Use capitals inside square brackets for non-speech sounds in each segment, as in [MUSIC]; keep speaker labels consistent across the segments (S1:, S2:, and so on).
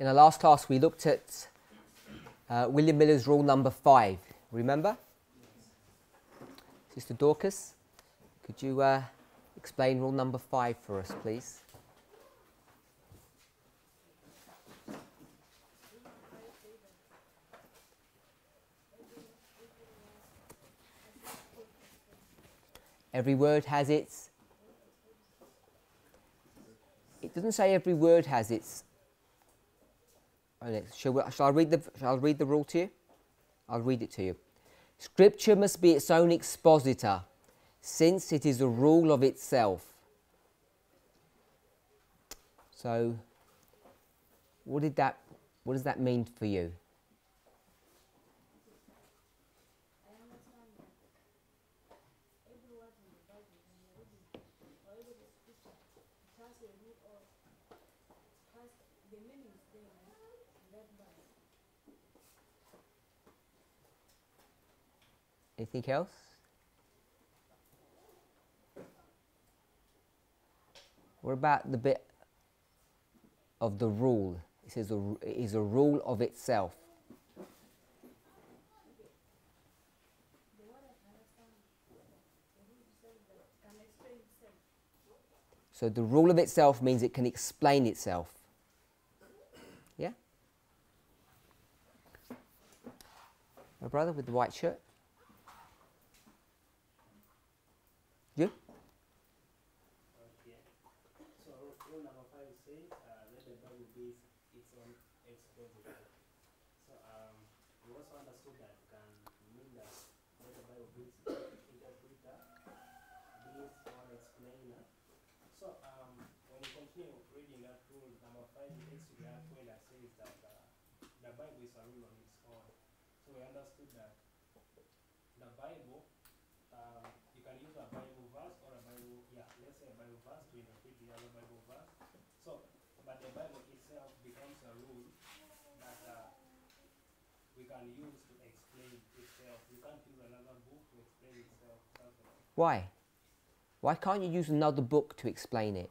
S1: In the last class, we looked at uh, William Miller's rule number five. Remember? Sister Dorcas, could you uh, explain rule number five for us, please? Every word has its. It doesn't say every word has its. Shall, we, shall I read the? Shall I read the rule to you? I'll read it to you. Scripture must be its own expositor, since it is a rule of itself. So, what did that? What does that mean for you? Anything else? What about the bit of the rule? It says a, it is a rule of itself. So the rule of itself means it can explain itself. Yeah? My brother with the white shirt? You?
S2: Okay. So rule number five says, uh, let the Bible be its own expositor. So um, we also understood that can mean that let the Bible be its interpreter, be its own explainer. So um, when you continue reading that rule number five, it takes you to that point that says that uh, the Bible is a rule on its own. So we understood that the Bible um, you can use a Bible verse or a Bible, yeah, let's say a Bible verse to interpret the other Bible verse. So, but the Bible itself becomes a rule that uh, we can use to explain itself. You can't use another book to explain itself.
S1: Why? Why can't you use another book to explain it?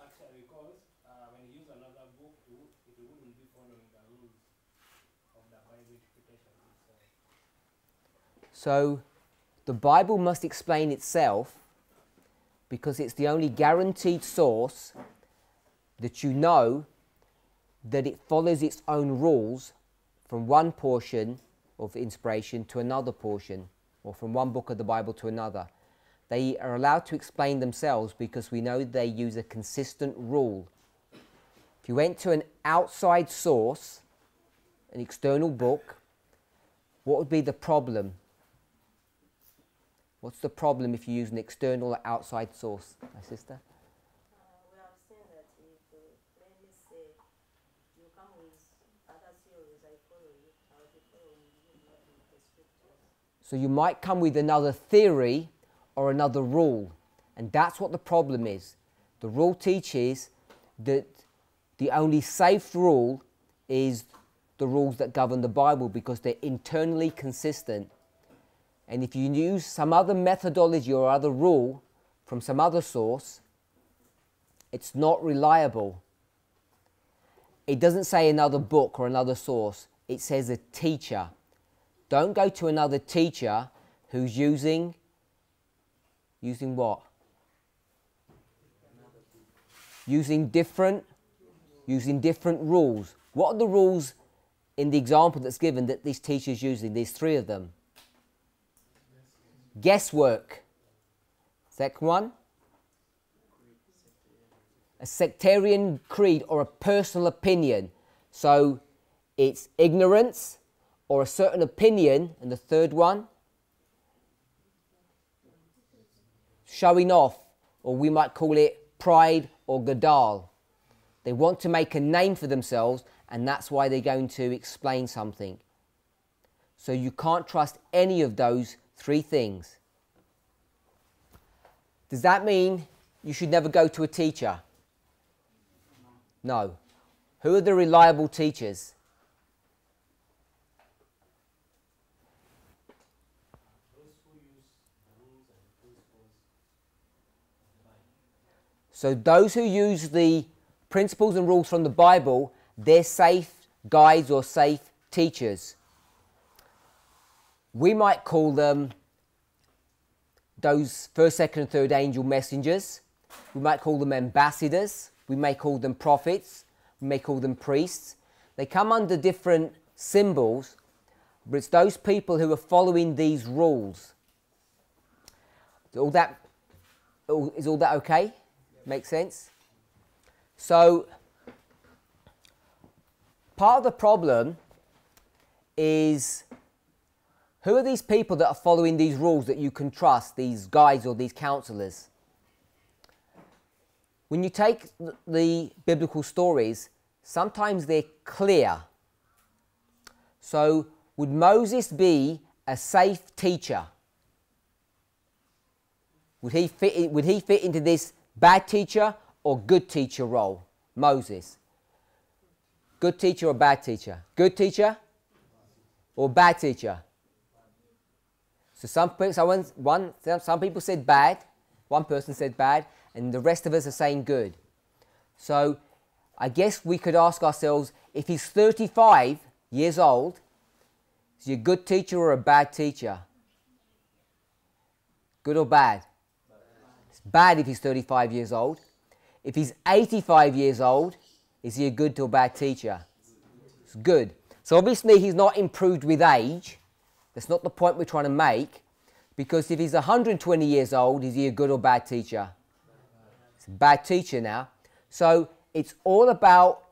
S2: Actually, because uh, when you use another book, it wou- it wouldn't be following the rules of the Bible interpretation itself.
S1: So, the Bible must explain itself because it's the only guaranteed source that you know that it follows its own rules from one portion of inspiration to another portion, or from one book of the Bible to another. They are allowed to explain themselves because we know they use a consistent rule. If you went to an outside source, an external book, what would be the problem? What's the problem if you use an external or outside source, my sister?
S3: Uh, we have seen that if, uh, let me say, you come with other theories, I follow you, I will be following you, the scriptures.
S1: So you might come with another theory or another rule, and that's what the problem is. The rule teaches that the only safe rule is the rules that govern the Bible because they're internally consistent. And if you use some other methodology or other rule from some other source, it's not reliable. It doesn't say another book or another source, it says a teacher. Don't go to another teacher who's using using what? Using different using different rules. What are the rules in the example that's given that these teachers using? These three of them. Guesswork. Second one. A sectarian creed or a personal opinion. So it's ignorance or a certain opinion. And the third one, showing off, or we might call it pride or gadal. They want to make a name for themselves, and that's why they're going to explain something. So you can't trust any of those three things. Does that mean you should never go to a teacher? No. Who are the reliable teachers? So those who use the principles and rules from the Bible, they're safe guides or safe teachers. We might call them those first, second, and third angel messengers. We might call them ambassadors. We may call them prophets. We may call them priests. They come under different symbols, but it's those people who are following these rules. All that is all that okay? Make sense? So part of the problem is who are these people that are following these rules that you can trust, these guides or these counselors? When you take the biblical stories, sometimes they're clear. So, would Moses be a safe teacher? Would he fit, would he fit into this bad teacher or good teacher role? Moses. Good teacher or bad teacher? Good teacher or bad teacher? So some, someone, one, some people said bad, one person said bad, and the rest of us are saying good. So I guess we could ask ourselves if he's 35 years old, is he a good teacher or a bad teacher? Good or bad? It's bad if he's 35 years old. If he's 85 years old, is he a good or bad teacher? It's good. So obviously he's not improved with age. That's not the point we're trying to make. Because if he's 120 years old, is he a good or bad teacher? A bad teacher now. So it's all about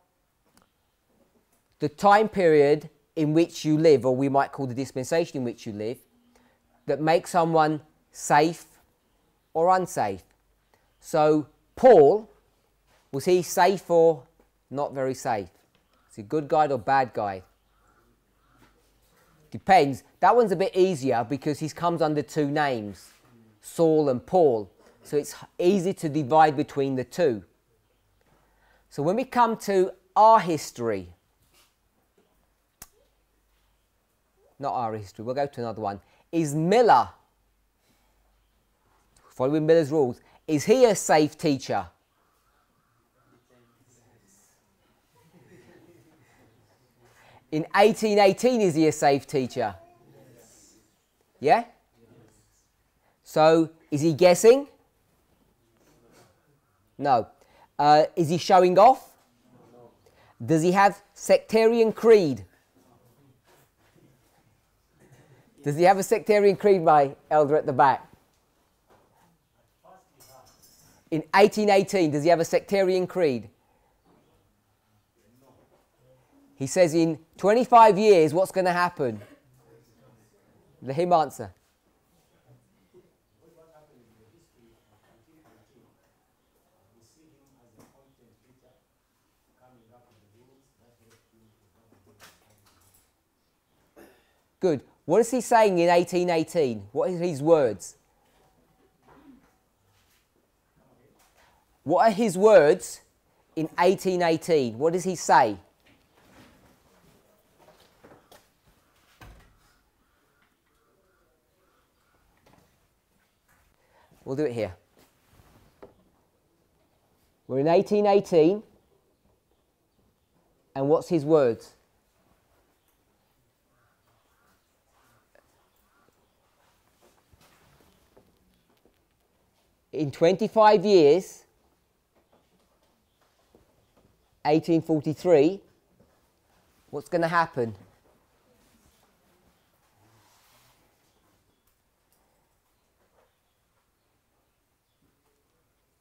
S1: the time period in which you live, or we might call the dispensation in which you live, that makes someone safe or unsafe. So Paul, was he safe or not very safe? Is he a good guy or bad guide? Depends. That one's a bit easier because he comes under two names, Saul and Paul. So it's easy to divide between the two. So when we come to our history, not our history, we'll go to another one. Is Miller, following Miller's rules, is he a safe teacher? In 1818, is he a safe teacher? Yeah? So, is he guessing? No. Uh, is he showing off? Does he have sectarian creed? Does he have a sectarian creed, my elder at the back? In 1818, does he have a sectarian creed? He says, in 25 years, what's going to happen? Let him answer. Good. What is he saying in 1818? What are his words? What are his words in 1818? What does he say? We'll do it here. We're in 1818. And what's his words? In 25 years, 1843, what's going to happen?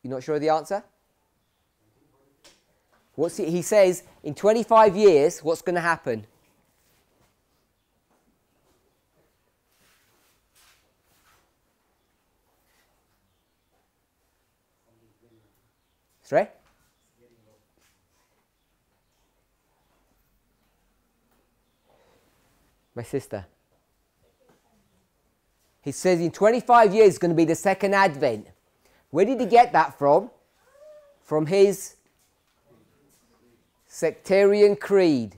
S1: You're not sure of the answer? What's he, he says, in 25 years, what's going to happen? Sorry? My sister. He says in 25 years it's going to be the second advent. Where did he get that from? From his sectarian creed.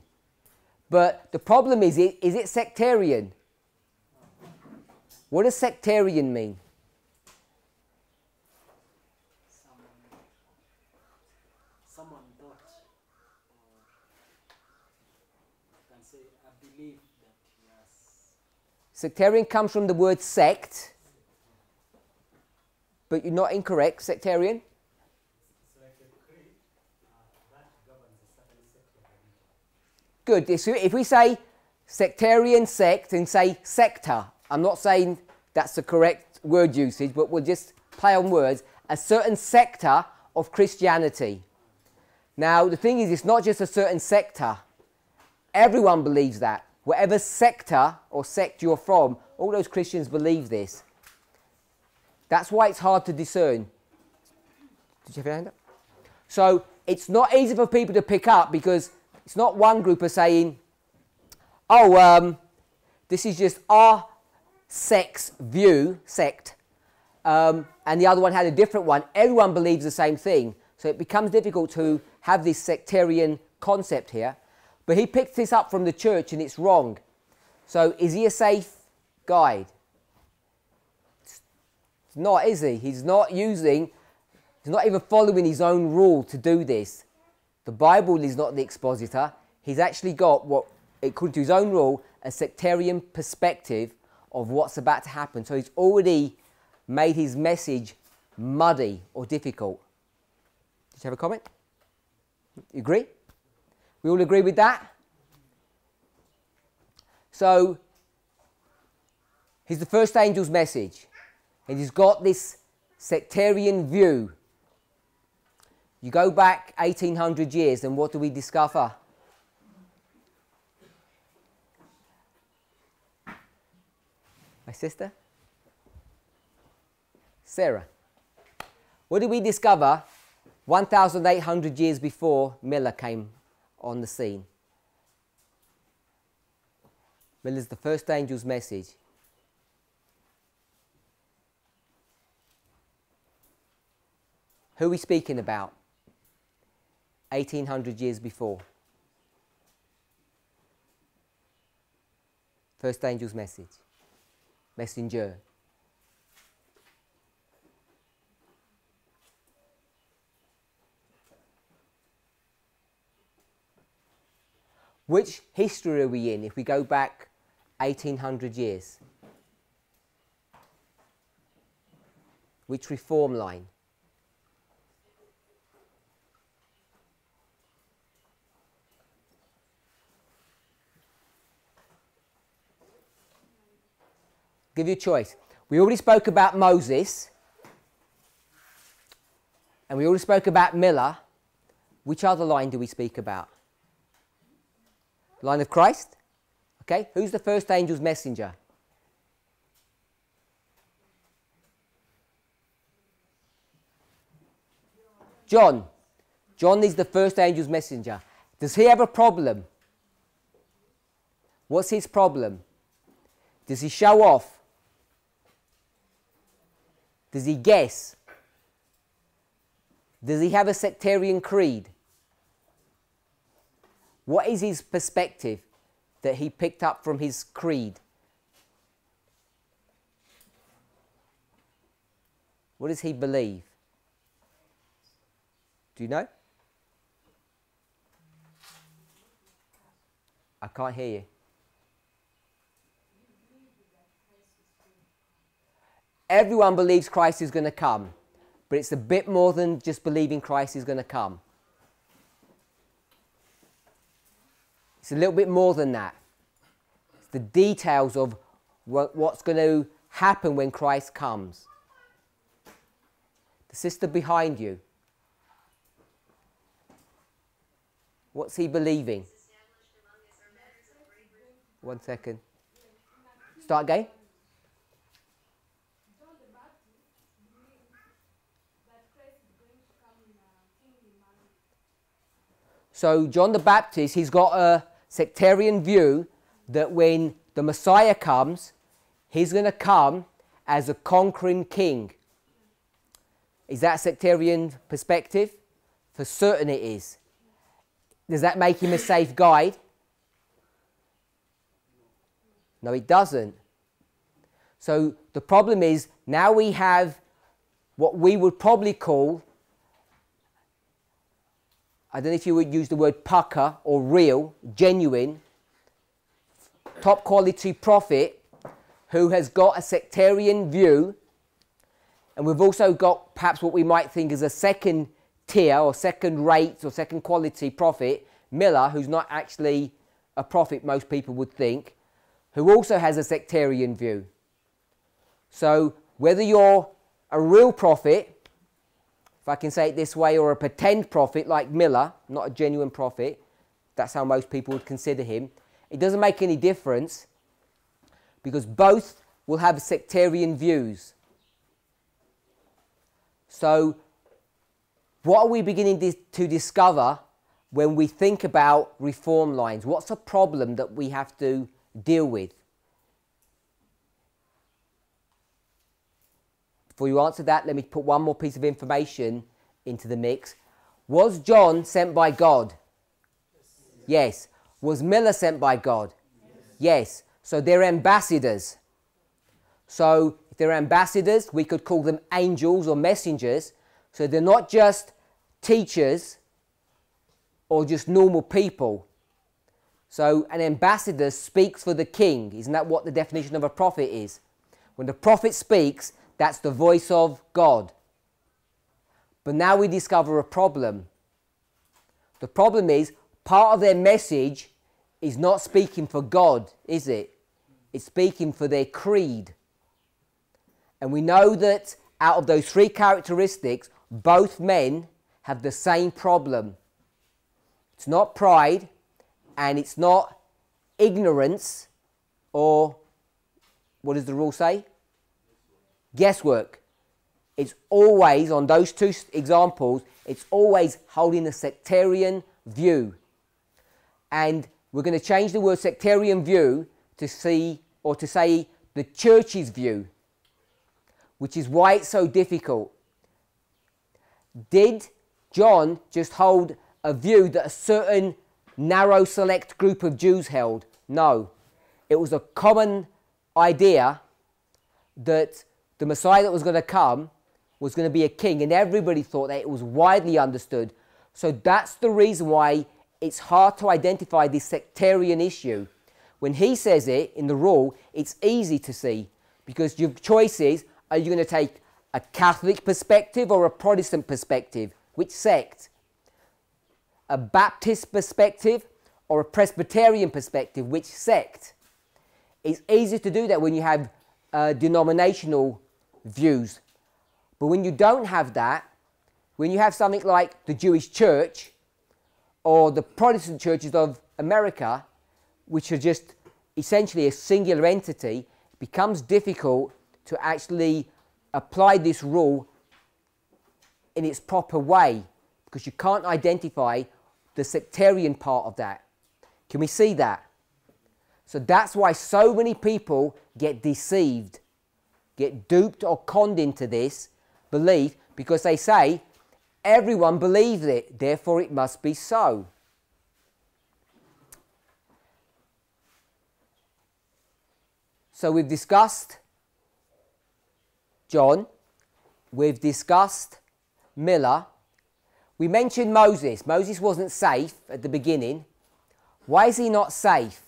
S1: But the problem is, is it sectarian? What does sectarian mean?
S2: someone thought, or can say, I believe that he has.
S1: Sectarian comes from the word sect, but you're not incorrect. Sectarian. Good. If we say sectarian sect and say sector, I'm not saying that's the correct word usage, but we'll just play on words. A certain sector of Christianity. Now, the thing is, it's not just a certain sector. Everyone believes that. Whatever sector or sect you're from, all those Christians believe this. That's why it's hard to discern. Did you have your hand up? So it's not easy for people to pick up because it's not one group are saying, oh, um, this is just our sex view, sect, um, and the other one had a different one. Everyone believes the same thing. So it becomes difficult to have this sectarian concept here. But he picked this up from the church and it's wrong. So is he a safe guide? Not, is he? He's not using, he's not even following his own rule to do this. The Bible is not the expositor. He's actually got what, according to his own rule, a sectarian perspective of what's about to happen. So he's already made his message muddy or difficult. Did you have a comment? You agree? We all agree with that? So, he's the first angel's message. And he's got this sectarian view. You go back 1800 years, and what do we discover? My sister? Sarah. What did we discover 1,800 years before Miller came on the scene? Miller's the first angel's message. Who are we speaking about? 1800 years before. First angel's message. Messenger. Which history are we in if we go back 1800 years? Which reform line? Give you a choice. We already spoke about Moses, and we already spoke about Miller. Which other line do we speak about? Line of Christ? Okay, who's the first angel's messenger? John. John is the first angel's messenger. Does he have a problem? What's his problem? Does he show off? Does he guess? Does he have a sectarian creed? What is his perspective that he picked up from his creed? What does he believe? Do you know? I can't hear you. Everyone believes Christ is going to come, but it's a bit more than just believing Christ is going to come. It's a little bit more than that. It's the details of what's going to happen when Christ comes. The sister behind you. What's he believing? One second. Start again.
S4: John the Baptist believed that Christ is going to come in a kingly manner.
S1: So, John the Baptist, he's got a sectarian view that when the Messiah comes, he's going to come as a conquering king. Is that sectarian perspective? For certain it is. Does that make him a safe guide? No, it doesn't. So the problem is now we have what we would probably call I don't know if you would use the word pucker or real, genuine, top quality prophet who has got a sectarian view. And we've also got perhaps what we might think as a second tier or second rate or second quality prophet, Miller, who's not actually a prophet, most people would think, who also has a sectarian view. So whether you're a real prophet, if I can say it this way, or a pretend prophet like Miller, not a genuine prophet, that's how most people would consider him, it doesn't make any difference because both will have sectarian views. So, what are we beginning to discover when we think about reform lines? What's a problem that we have to deal with? Before you answer that, let me put one more piece of information into the mix. Was John sent by God? Yes. Was Miller sent by God? Yes. So they're ambassadors. So if they're ambassadors, we could call them angels or messengers. So they're not just teachers or just normal people. So an ambassador speaks for the king. Isn't that what the definition of a prophet is? When the prophet speaks, that's the voice of God. But now we discover a problem. The problem is part of their message is not speaking for God, is it? It's speaking for their creed. And we know that out of those three characteristics, both men have the same problem. It's not pride and it's not ignorance or what does the rule say? Guesswork. It's always, on those two examples, it's always holding a sectarian view. And we're going to change the word sectarian view to see, or to say the church's view, which is why it's so difficult. Did John just hold a view that a certain narrow select group of Jews held? No. It was a common idea that the Messiah that was going to come was going to be a king, and everybody thought that it was widely understood. So that's the reason why it's hard to identify this sectarian issue. When he says it in the rule, it's easy to see because your choice is are you going to take a Catholic perspective or a Protestant perspective? Which sect? A Baptist perspective or a Presbyterian perspective? Which sect? It's easy to do that when you have uh, denominational views. But when you don't have that, when you have something like the Jewish church or the Protestant churches of America, which are just essentially a singular entity, it becomes difficult to actually apply this rule in its proper way because you can't identify the sectarian part of that. Can we see that? So that's why so many people get deceived get duped or conned into this belief because they say everyone believes it, therefore it must be so. So we've discussed John, we've discussed Miller, we mentioned Moses. Moses wasn't safe at the beginning. Why is he not safe?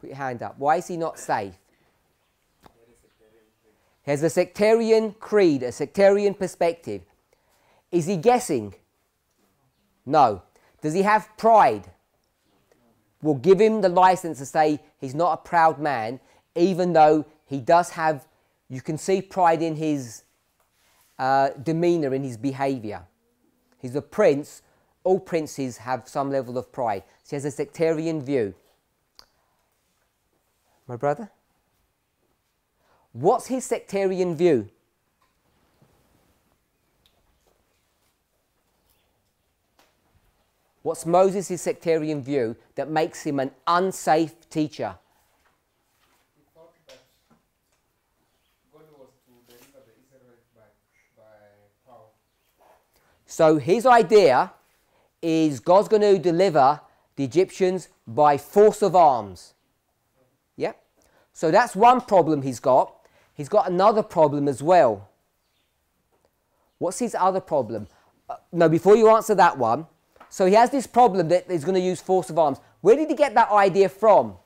S1: Put your hand up. Why is he not safe? He has a sectarian creed, a sectarian perspective. Is he guessing? No. Does he have pride? We'll give him the license to say he's not a proud man, even though he does have, you can see pride in his uh, demeanor, in his behavior. He's a prince. All princes have some level of pride. So he has a sectarian view my brother? What's his sectarian view? What's Moses' sectarian view that makes him an unsafe teacher?
S5: He thought that God was to deliver the Israelites by, by power.
S1: So his idea is God's going to deliver the Egyptians by force of arms. So that's one problem he's got. He's got another problem as well. What's his other problem? Uh, no, before you answer that one, so he has this problem that he's going to use force of arms. Where did he get that idea from?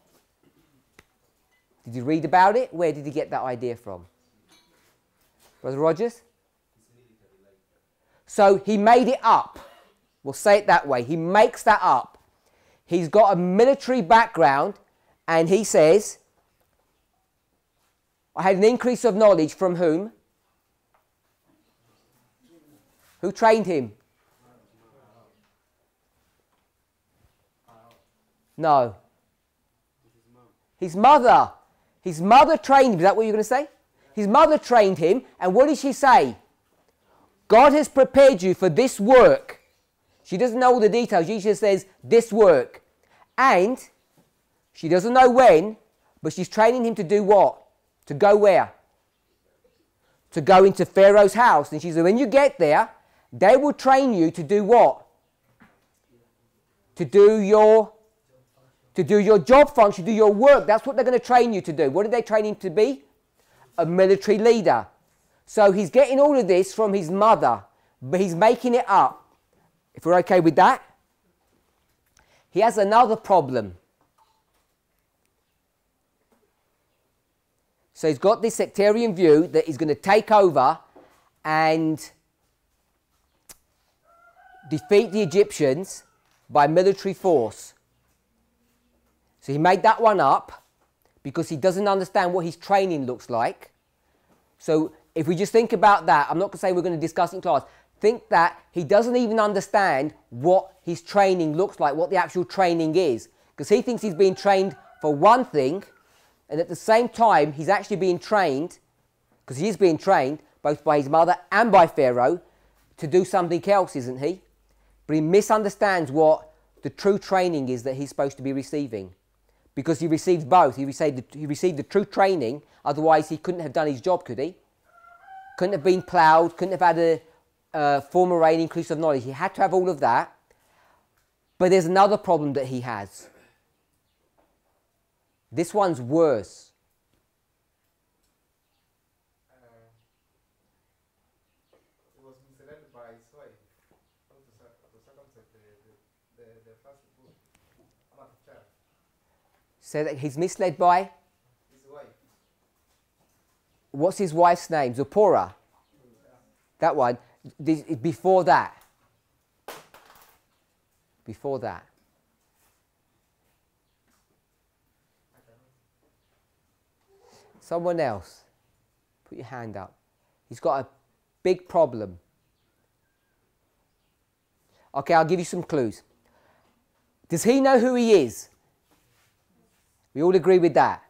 S1: Did you read about it? Where did he get that idea from? Brother Rogers? So he made it up. We'll say it that way. He makes that up. He's got a military background and he says, I had an increase of knowledge from whom? Who trained him? No. His mother. His mother trained him. Is that what you're going to say? His mother trained him. And what did she say? God has prepared you for this work. She doesn't know all the details. She just says, this work. And she doesn't know when, but she's training him to do what? To go where? To go into Pharaoh's house. And she said, when you get there, they will train you to do what? To do your to do your job function, do your work. That's what they're going to train you to do. What did they train him to be? A military leader. So he's getting all of this from his mother, but he's making it up. If we're okay with that, he has another problem. So he's got this sectarian view that he's going to take over and defeat the Egyptians by military force. So he made that one up because he doesn't understand what his training looks like. So if we just think about that, I'm not going to say we're going to discuss in class. Think that he doesn't even understand what his training looks like, what the actual training is. Because he thinks he's being trained for one thing, and at the same time, he's actually being trained, because he is being trained both by his mother and by Pharaoh, to do something else, isn't he? But he misunderstands what the true training is that he's supposed to be receiving because he received both. He received the, he received the true training, otherwise, he couldn't have done his job, could he? Couldn't have been ploughed, couldn't have had a, rain increase of knowledge. He had to have all of that. But there's another problem that he has. This one's worse.
S5: Uh.
S1: So that he's misled by
S5: His wife.
S1: what's his wife's name? Zipporah. That one. Before that. Before that. Someone else. Put your hand up. He's got a big problem. Okay, I'll give you some clues. Does he know who he is? We all agree with that.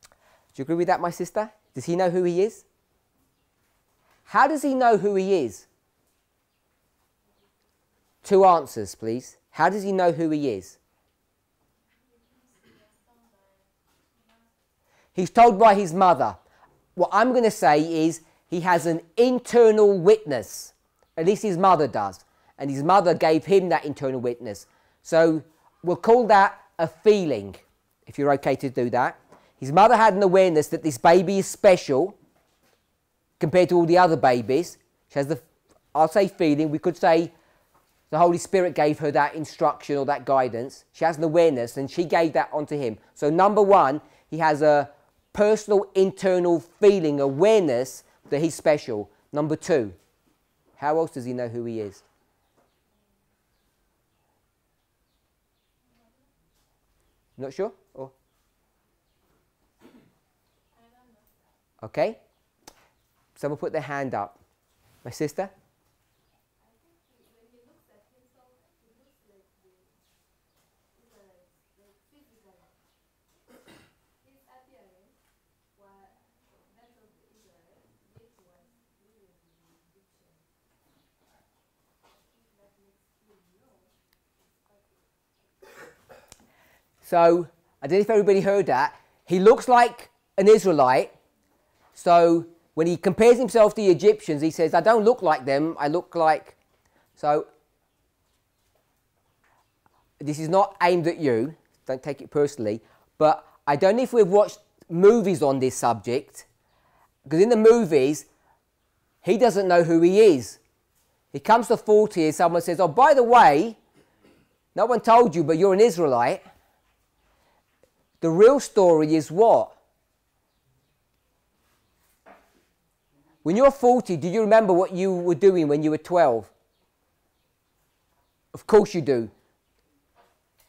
S1: Do you agree with that, my sister? Does he know who he is? How does he know who he is? Two answers, please. How does he know who he is? He's told by his mother. What I'm going to say is he has an internal witness. At least his mother does. And his mother gave him that internal witness. So we'll call that a feeling, if you're okay to do that. His mother had an awareness that this baby is special compared to all the other babies. She has the, I'll say feeling, we could say the Holy Spirit gave her that instruction or that guidance. She has an awareness and she gave that onto him. So, number one, he has a personal internal feeling, awareness that he's special. Number two, how else does he know who he is? Not sure? Or? Okay? Someone put their hand up. My sister? So, I don't know if everybody heard that. He looks like an Israelite. So, when he compares himself to the Egyptians, he says, I don't look like them, I look like. So, this is not aimed at you, don't take it personally, but I don't know if we've watched movies on this subject, because in the movies, he doesn't know who he is. He comes to 40 and someone says, Oh, by the way, no one told you, but you're an Israelite. The real story is what? When you're 40, do you remember what you were doing when you were 12? Of course you do.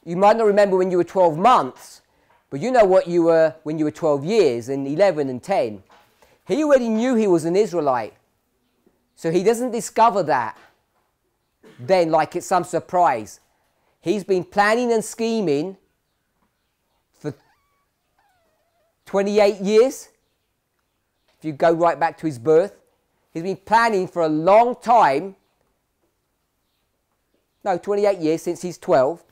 S1: You might not remember when you were 12 months, but you know what you were when you were 12 years and 11 and 10. He already knew he was an Israelite. So he doesn't discover that then like it's some surprise. He's been planning and scheming for 28 years. If you go right back to his birth, he's been planning for a long time. No, 28 years since he's 12.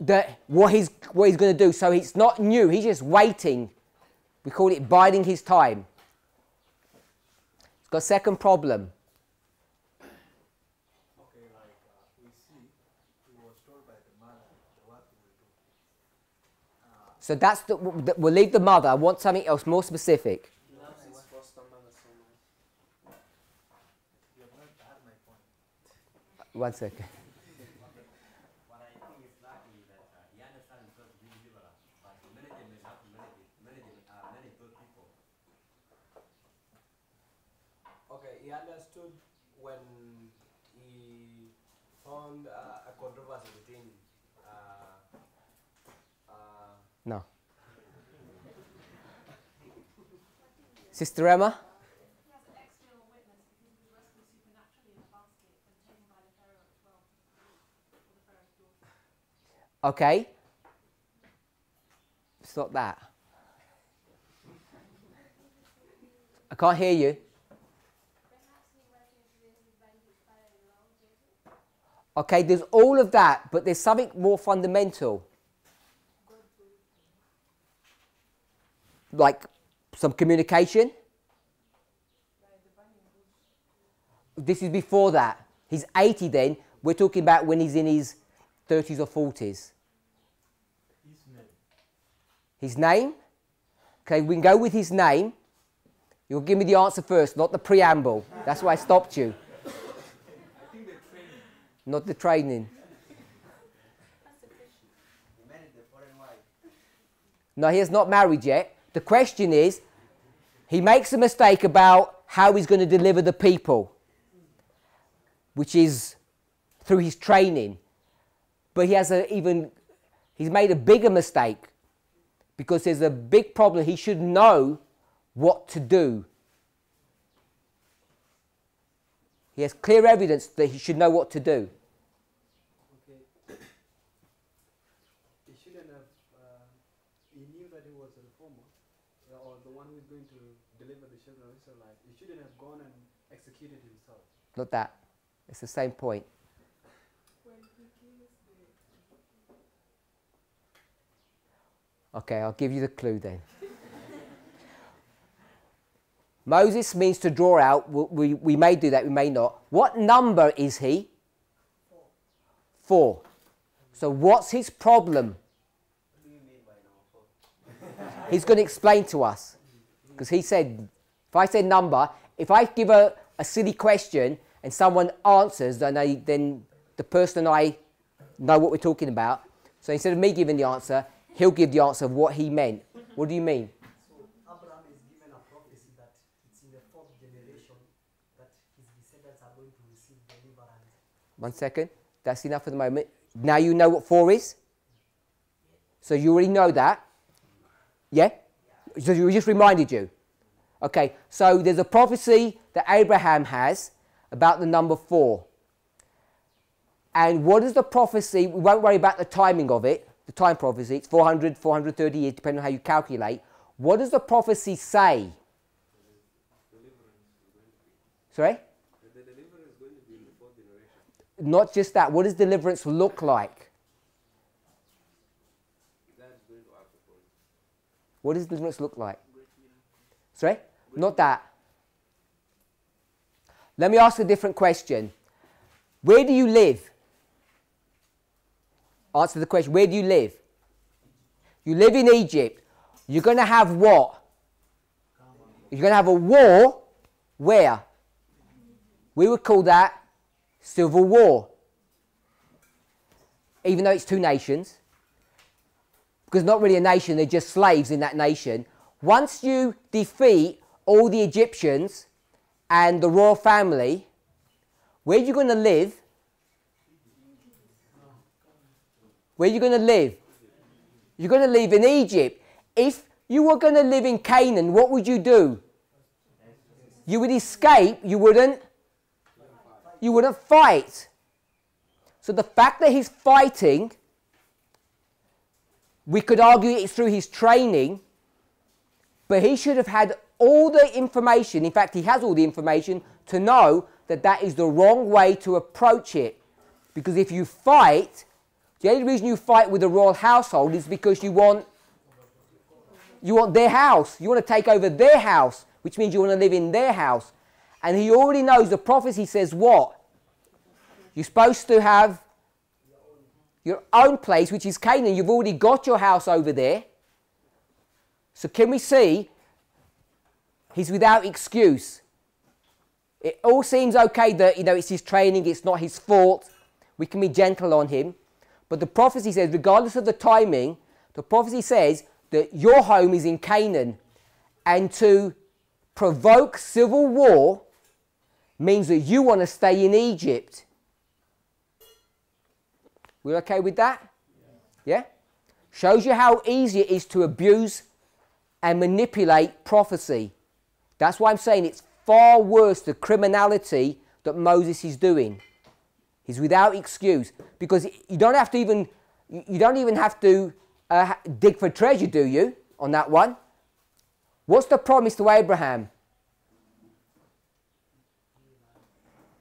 S1: That what he's what he's going to do. So it's not new. He's just waiting. We call it biding his time. He's got a second problem.
S6: Okay, like uh, we see, he was told by the mother what he will do.
S1: So that's the, we'll leave the mother. I want something else more specific.
S2: He loves his foster mother so much.
S6: You have not had my point.
S1: One second.
S7: What I think is likely that uh, he understands himself to be liberal, but to manage him is how to manage it, manage, him, uh, manage those people.
S8: Okay, he understood when he found uh, a controversy between uh, uh,
S1: No. Sister Emma?
S4: He has an external witness because he was rescued supernaturally in a basket and taken by the Pharaoh at 12, or the Pharaoh's Emma?
S1: Okay. Stop that. I can't hear you. Okay, there's all of that, but there's something more fundamental. Like some communication. This is before that. He's 80 then. We're talking about when he's in his 30s or 40s.
S6: His name.
S1: His name? Okay, we can go with his name. You'll give me the answer first, not the preamble. That's why I stopped you.
S6: I think the training.
S1: Not the training.
S7: He married the foreign wife.
S1: No, he is not married yet. The question is, he makes a mistake about how he's going to deliver the people, which is through his training. But he has even, he's made a bigger mistake because there's a big problem. He should know what to do. He has clear evidence that he should know what to do.
S8: okay. he shouldn't have. Uh, he knew that he was a reformer, uh, or the one who is going to deliver the children of Israelites. He shouldn't have gone and executed himself.
S1: Not that. It's the same point. Okay, I'll give you the clue then. [LAUGHS] Moses means to draw out. We, we, may do that, we may not. What number is he? Four. So, what's his problem?
S7: Four? [LAUGHS]
S1: He's going to explain to us. Because he said, if I say number, if I give a, a silly question and someone answers, then, I, then the person and I know what we're talking about. So, instead of me giving the answer, he'll give the answer of what he meant. What do you mean?
S9: So Abraham is given a prophecy that it's in the fourth generation that his descendants are going to receive deliverance.
S1: One second. That's enough for the moment. Now you know what four is? So you already know that? Yeah? So you just reminded you. Okay, so there's a prophecy that Abraham has about the number four. And what is the prophecy? We won't worry about the timing of it, the time prophecy. It's 400, 430 years, depending on how you calculate. What does the prophecy say? Sorry? Not just that, what does deliverance look like? What does deliverance look like? Sorry? Not that. Let me ask a different question. Where do you live? Answer the question. Where do you live? You live in Egypt. You're going to have what? You're going to have a war. Where? We would call that civil war. Even though it's two nations, because not really a nation, they're just slaves in that nation. Once you defeat all the Egyptians and the royal family, where are you going to live? Where are you going to live? You're going to live in Egypt. If you were going to live in Canaan, what would you do? You would escape, you wouldn't you wouldn't fight. So the fact that he's fighting, we could argue it's through his training, but he should have had all the information. In fact, he has all the information to know that that is the wrong way to approach it. Because if you fight, the only reason you fight with the royal household is because you want you want their house. You want to take over their house, which means you want to live in their house. And he already knows the prophecy says what? You're supposed to have your own place, which is Canaan. You've already got your house over there. So can we see he's without excuse? It all seems okay that you know it's his training, it's not his fault. We can be gentle on him. But the prophecy says, regardless of the timing, the prophecy says that your home is in Canaan. And to provoke civil war means that you want to stay in Egypt. We're okay with that? Yeah? Shows you how easy it is to abuse and manipulate prophecy. That's why I'm saying it's far worse the criminality that Moses is doing. He's without excuse because you don't have to even you don't even have to uh, dig for treasure, do you? On that one, what's the promise to Abraham?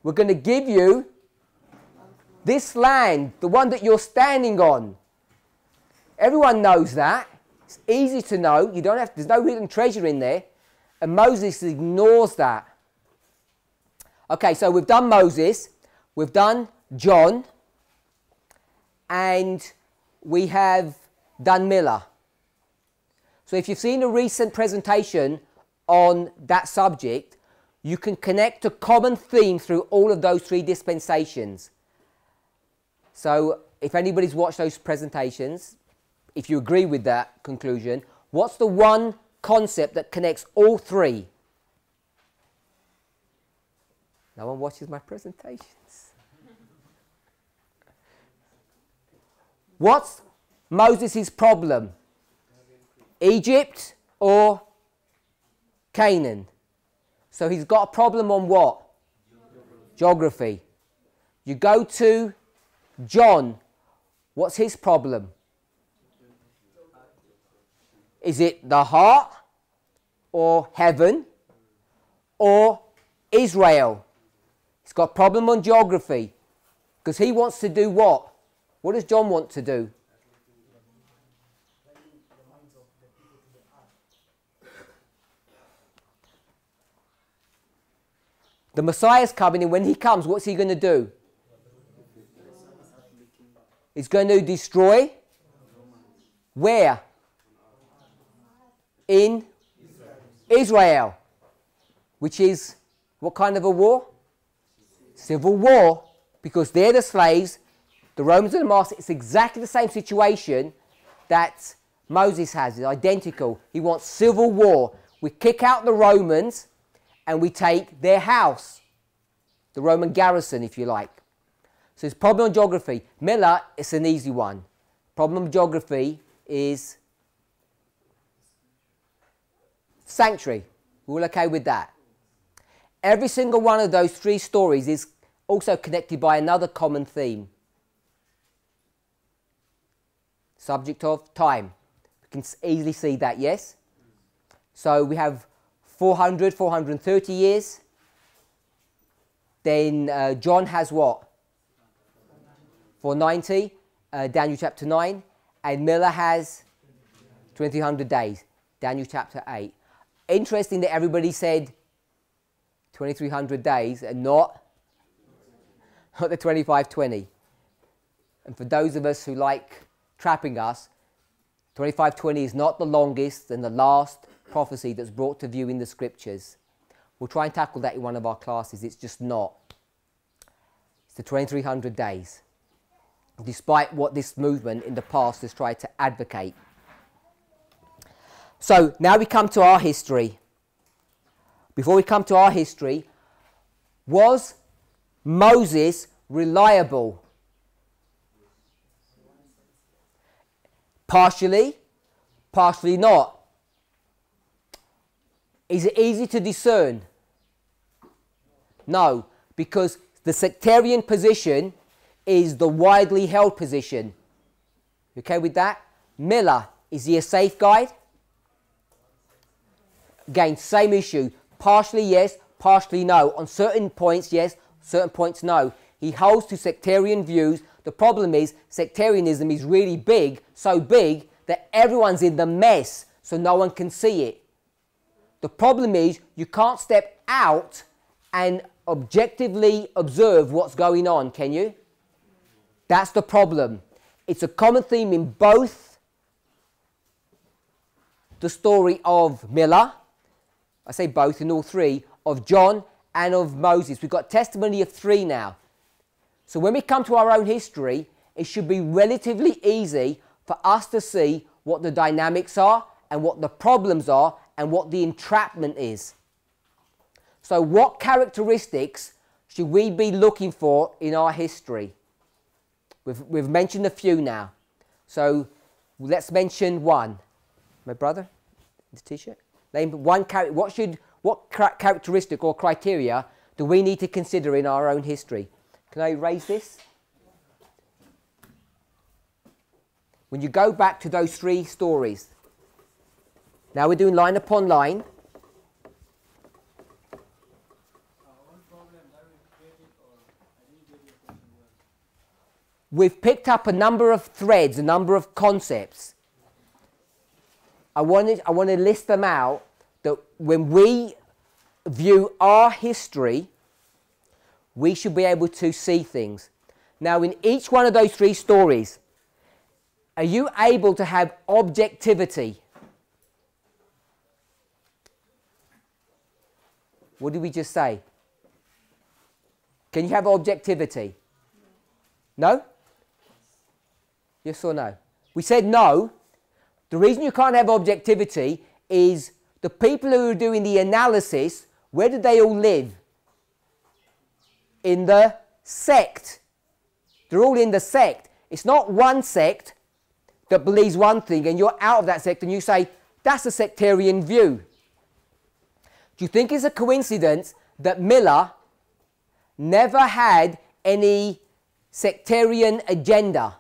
S1: We're going to give you this land, the one that you're standing on. Everyone knows that. It's easy to know. You don't have, there's no hidden treasure in there. And Moses ignores that. Okay, so we've done Moses, we've done John, and we have done Miller. So if you've seen a recent presentation on that subject, you can connect a common theme through all of those three dispensations. So if anybody's watched those presentations, if you agree with that conclusion, what's the one concept that connects all three? No one watches my presentations. What's Moses' problem? Egypt or Canaan? So he's got a problem on what? Geography. You go to John. What's his problem? Is it the heart or heaven or Israel? He's got a problem on geography because he wants to do what? What does John want to do? The Messiah's coming, and when he comes, what's he going to do? He's going to destroy where? In Israel, which is what kind of a war? Civil war, because they're the slaves. The Romans are the masters. It's exactly the same situation that Moses has. It's identical. He wants civil war. We kick out the Romans and we take their house, the Roman garrison, if you like. So it's problem of geography. Miller, it's an easy one. Problem of geography is sanctuary. We're all okay with that. Every single one of those three stories is also connected by another common theme. Subject of time. We can easily see that, yes? So we have 400, 430 years. Then uh, John has what? 490, uh, Daniel chapter 9. And Miller has 2300 days, Daniel chapter 8. Interesting that everybody said 2300 days and not, not the 2520. And for those of us who like trapping us, 2520 is not the longest and the last prophecy that's brought to view in the scriptures. We'll try and tackle that in one of our classes. It's just not. It's the 2300 days, despite what this movement in the past has tried to advocate. So now we come to our history. Before we come to our history, was Moses reliable? Partially, partially not. Is it easy to discern? No, because the sectarian position is the widely held position. Okay with that? Miller, is he a safe guide? Again, same issue. Partially yes, partially no. On certain points, yes, certain points, no. He holds to sectarian views. The problem is, sectarianism is really big, so big that everyone's in the mess, so no one can see it. The problem is, you can't step out and objectively observe what's going on, can you? That's the problem. It's a common theme in both the story of Miller, I say both in all three, of John and of Moses. We've got testimony of three now. So when we come to our own history, it should be relatively easy for us to see what the dynamics are and what the problems are and what the entrapment is. So, what characteristics should we be looking for in our history? We've, we've mentioned a few now. So, let's mention one. My brother, the t-shirt. Name one. What should what characteristic or criteria do we need to consider in our own history? Can I raise this? When you go back to those three stories, now we're doing line upon line. We've picked up a number of threads, a number of concepts. I want I want to list them out that when we view our history, we should be able to see things. Now, in each one of those three stories, are you able to have objectivity? What did we just say? Can you have objectivity? No? Yes or no? We said no. The reason you can't have objectivity is the people who are doing the analysis, where do they all live? In the sect. They're all in the sect. It's not one sect that believes one thing and you're out of that sect and you say, that's a sectarian view. Do you think it's a coincidence that Miller never had any sectarian agenda?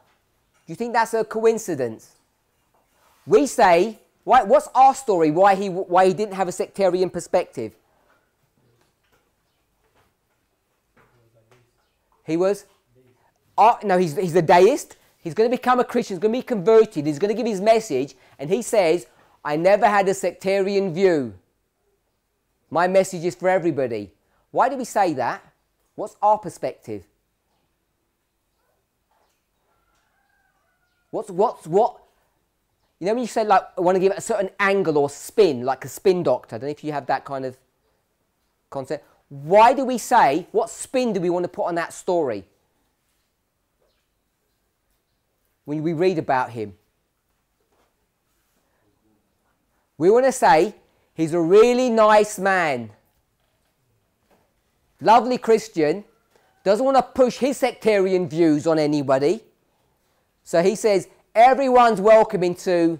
S1: Do you think that's a coincidence? We say, why, what's our story why he, why he didn't have a sectarian perspective? He was? Uh, no, he's, he's a deist. He's going to become a Christian. He's going to be converted. He's going to give his message. And he says, I never had a sectarian view. My message is for everybody. Why do we say that? What's our perspective? What's, what's, what? You know when you say like, I want to give it a certain angle or spin, like a spin doctor. I don't know if you have that kind of concept. Why do we say, what spin do we want to put on that story? When we read about him. We want to say, he's a really nice man. Lovely Christian. Doesn't want to push his sectarian views on anybody. So he says, everyone's welcome into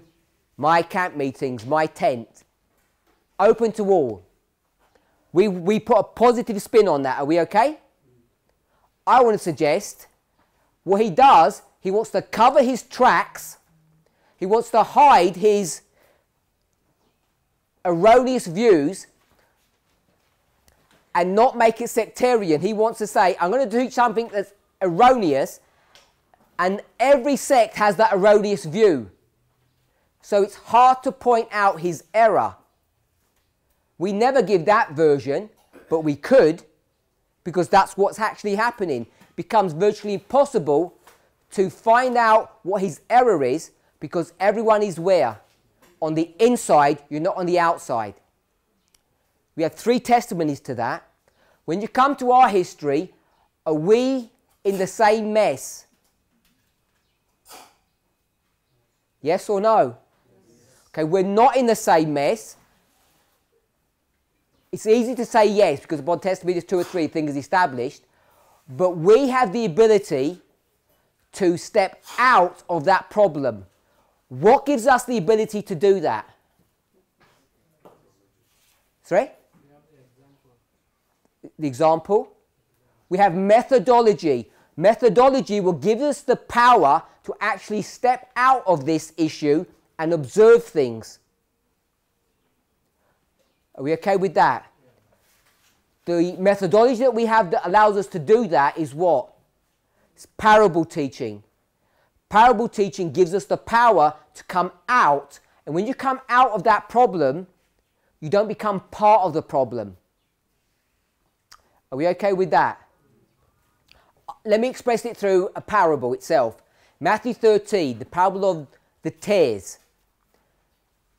S1: my camp meetings, my tent. Open to all. We, we put a positive spin on that. Are we okay? I want to suggest what he does, he wants to cover his tracks, he wants to hide his erroneous views and not make it sectarian. He wants to say, I'm going to do something that's erroneous and every sect has that erroneous view. So it's hard to point out his error. We never give that version, but we could, because that's what's actually happening. It becomes virtually impossible to find out what his error is because everyone is where? On the inside, you're not on the outside. We have three testimonies to that. When you come to our history, are we in the same mess? Yes or no? Okay, we're not in the same mess. It's easy to say yes because upon testimony there's two or three things established, but we have the ability to step out of that problem. What gives us the ability to do that? Sorry? The example? We have methodology. Methodology will give us the power to actually step out of this issue and observe things. Are we okay with that? The methodology that we have that allows us to do that is what? It's parable teaching. Parable teaching gives us the power to come out. And when you come out of that problem, you don't become part of the problem. Are we okay with that? Let me express it through a parable itself. Matthew 13, the parable of the tares.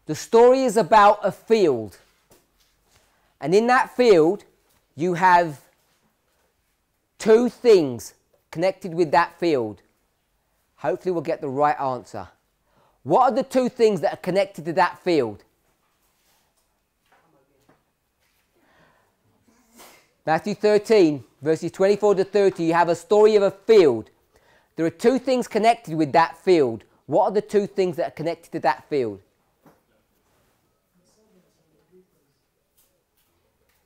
S1: The story is about a field. And in that field, you have two things connected with that field. Hopefully, we'll get the right answer. What are the two things that are connected to that field? Matthew 13, verses 24 to 30, you have a story of a field. There are two things connected with that field. What are the two things that are connected to that field?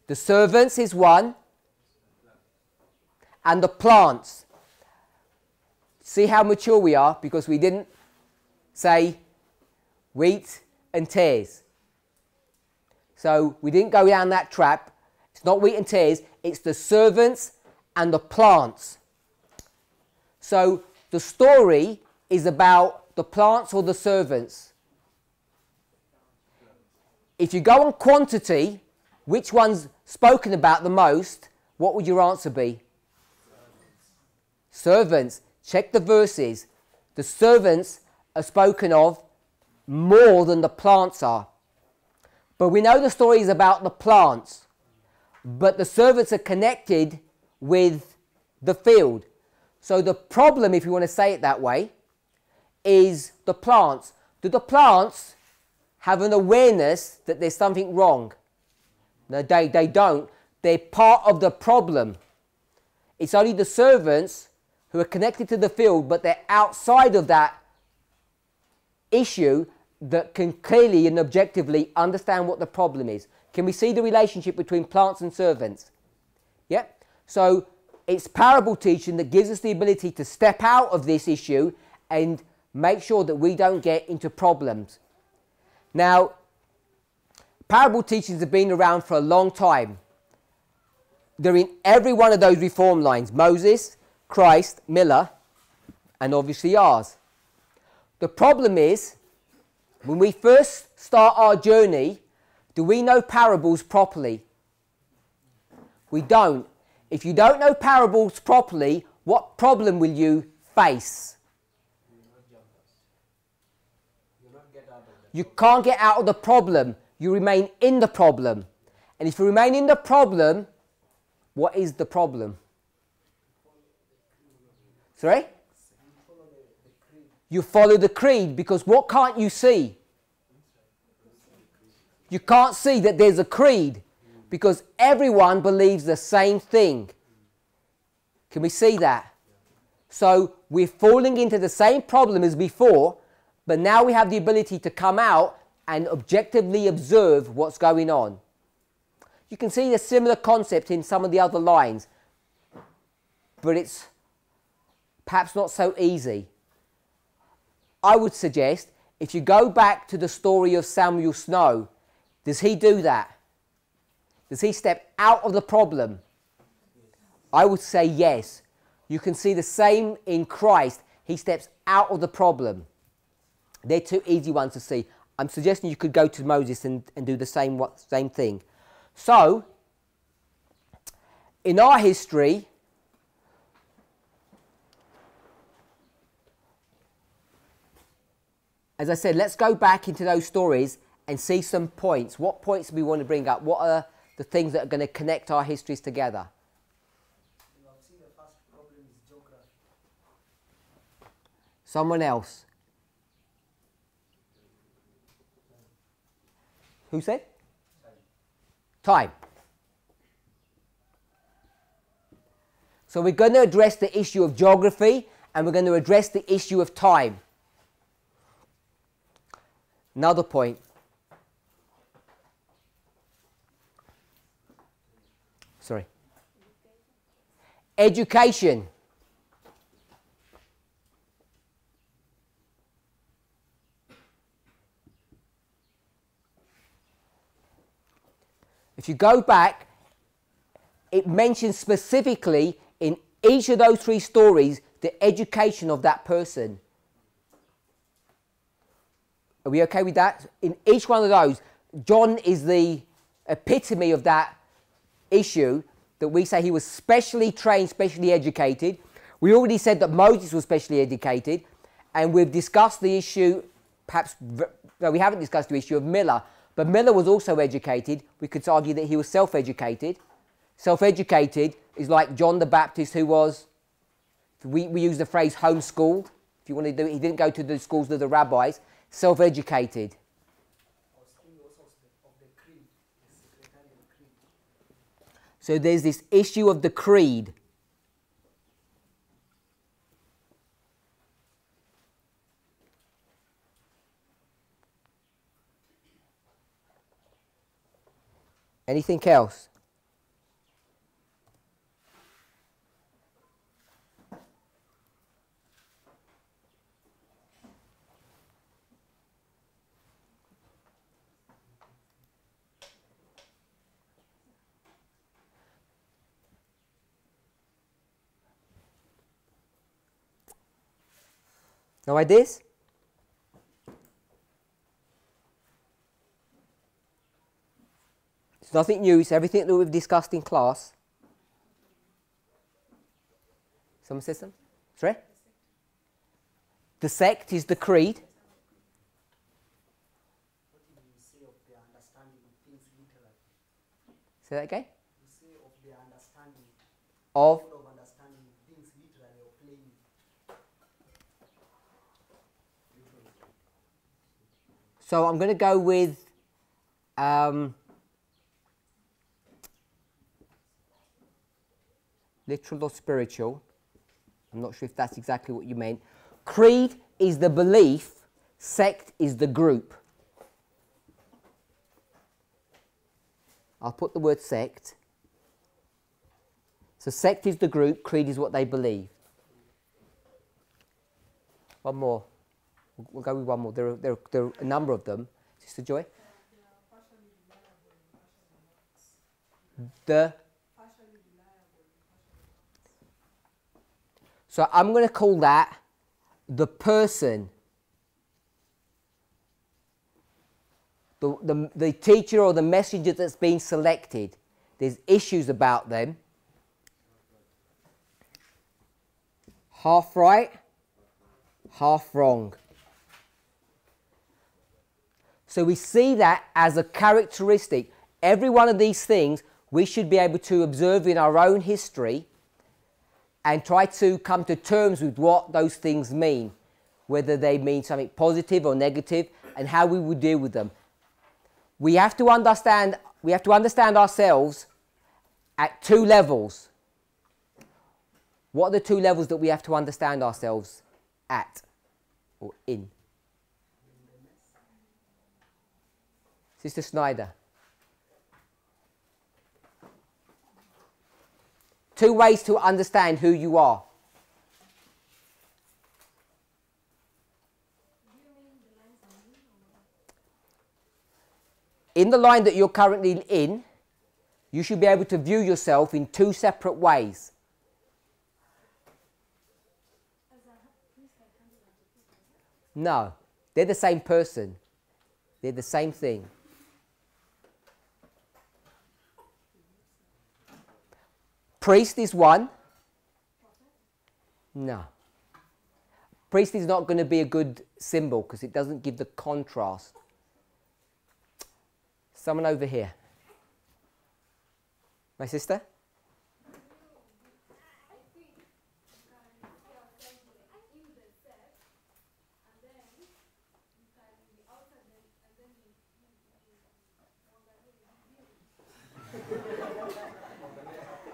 S1: The servants is one, and the plants. See how mature we are because we didn't say wheat and tares. So we didn't go down that trap. It's not wheat and tares, it's the servants and the plants. So the story is about the plants or the servants. If you go on quantity, which one's spoken about the most, what would your answer be? Servants. Check the verses. The servants are spoken of more than the plants are. But we know the story is about the plants. But the servants are connected with the field. So the problem, if you want to say it that way, is the plants. Do the plants have an awareness that there's something wrong? No, they, they don't. They're part of the problem. It's only the servants who are connected to the field, but they're outside of that issue that can clearly and objectively understand what the problem is. Can we see the relationship between plants and servants? Yep. So it's parable teaching that gives us the ability to step out of this issue and make sure that we don't get into problems. Now, parable teachings have been around for a long time. They're in every one of those reform lines Moses, Christ, Miller, and obviously ours. The problem is, when we first start our journey, do we know parables properly? We don't. If you don't know parables properly, what problem will you face? You can't get out of the problem. You remain in the problem. And if you remain in the problem, what is the problem? Sorry? You follow the creed because what can't you see? You can't see that there's a creed because everyone believes the same thing. Can we see that? So we're falling into the same problem as before, but now we have the ability to come out and objectively observe what's going on. You can see a similar concept in some of the other lines, but it's perhaps not so easy. I would suggest if you go back to the story of Samuel Snow, does he do that? Does he step out of the problem? I would say yes. You can see the same in Christ. He steps out of the problem. They're two easy ones to see. I'm suggesting you could go to Moses and, and do the same, same thing. So, in our history, as I said, let's go back into those stories and see some points. What points do we want to bring up? What are the things that are going to connect our histories together? Someone else. Who said? Time. So we're going to address the issue of geography and we're going to address the issue of time. Another point. Sorry. Education. If you go back, it mentions specifically in each of those three stories the education of that person. Are we okay with that? In each one of those, John is the epitome of that issue that we say he was specially trained, specially educated. We already said that Moses was specially educated, and we've discussed the issue, perhaps, no, we haven't discussed the issue of Miller, but Miller was also educated. We could argue that he was self educated. Self educated is like John the Baptist, who was, we, we use the phrase homeschooled. If you want to do it, he didn't go to the schools of the rabbis. Self educated.
S9: I was thinking also of the, of the creed, the sectarian creed.
S1: So there's this issue of the creed. Anything else? No ideas? It's nothing new, it's everything that we've discussed in class. Someone says something? Sorry? The sect is the creed.
S9: What did you say of the understanding of things literally?
S1: Say that again?
S9: Of the understanding,
S1: Of
S9: level of understanding of things literally or plainly.
S1: So I'm going to go with um, literal or spiritual. I'm not sure if that's exactly what you meant. Creed is the belief, sect is the group. I'll put the word sect. So, sect is the group, creed is what they believe. One more. We'll, go with one more. There are, there, are, there are a number of them. Sister Joy? The. So I'm going to call that the person. The, the, the teacher or the messenger that's been selected. There's issues about them. Half right, half wrong. So we see that as a characteristic. Every one of these things we should be able to observe in our own history and try to come to terms with what those things mean, whether they mean something positive or negative, and how we would deal with them. We have to understand, we have to understand ourselves at two levels. What are the two levels that we have to understand ourselves at or in? Sister Snyder. Two ways to understand who you are. In the line that you're currently in, you should be able to view yourself in two separate ways. No, they're the same person. They're the same thing. Priest is one. No. Priest is not going to be a good symbol because it doesn't give the contrast. Someone over here. My sister?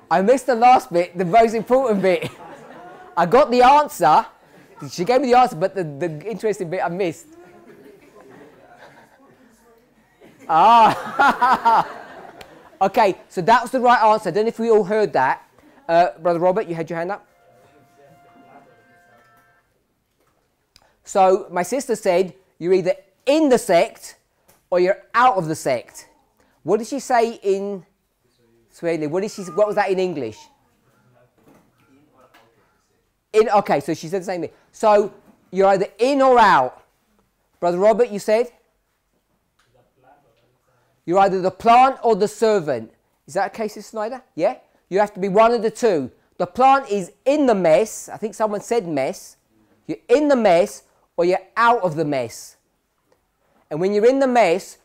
S4: I
S1: missed the last bit, the most important bit. I got the answer. She gave me the answer, but the, the interesting bit I missed. Ah. [LAUGHS] okay, so that was the right answer. I don't know if we all heard that. Uh, Brother Robert, you had your hand up? So my sister said, you're either in the sect or you're out of the sect. What did she say in Swahili? What, did she, what was that in English? In, okay, so she said the same thing. So you're either in or out. Brother Robert, you said? You're either the plant or the servant. Is that a case of Snyder? Yeah? You have to be one of the two. The plant is in the mess. I think someone said mess. You're in the mess or you're out of the mess. And when you're in the mess,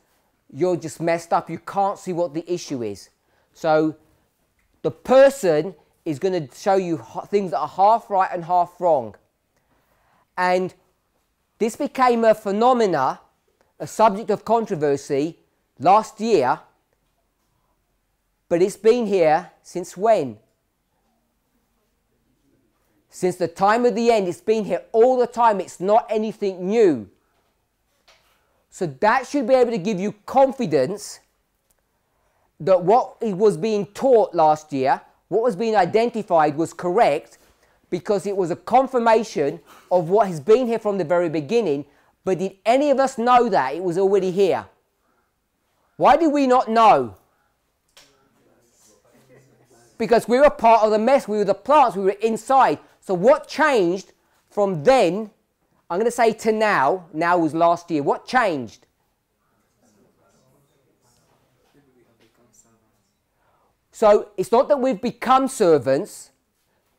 S1: you're just messed up. You can't see what the issue is. So the person is going to show you things that are half right and half wrong. And this became a phenomena, a subject of controversy last year, but it's been here since when? Since the time of the end, it's been here all the time. It's not anything new. So that should be able to give you confidence that what he was being taught last year, what was being identified was correct because it was a confirmation of what has been here from the very beginning. But did any of us know that it was already here? Why did we not know? Because we were part of the mess, we were the plants, we were inside. So, what changed from then, I'm going to say to now, now was last year, what changed? So, it's not that we've become servants,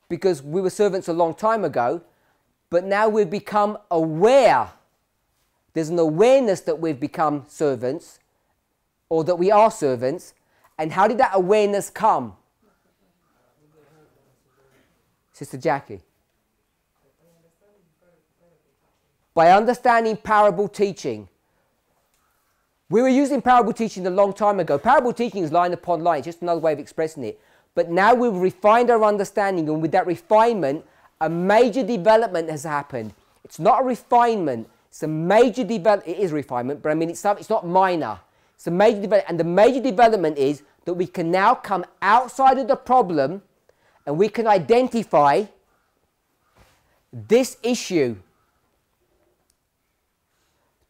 S1: because we were servants a long time ago, but now we've become aware. There's an awareness that we've become servants, or that we are servants. And how did that awareness come? Sister Jackie. By understanding parable teaching. We were using parable teaching a long time ago. Parable teaching is line upon line, just another way of expressing it. But now we've refined our understanding, and with that refinement, a major development has happened. It's not a refinement, it's a major development. It is refinement, but I mean, it's not, it's not minor. It's a major development. And the major development is that we can now come outside of the problem and we can identify this issue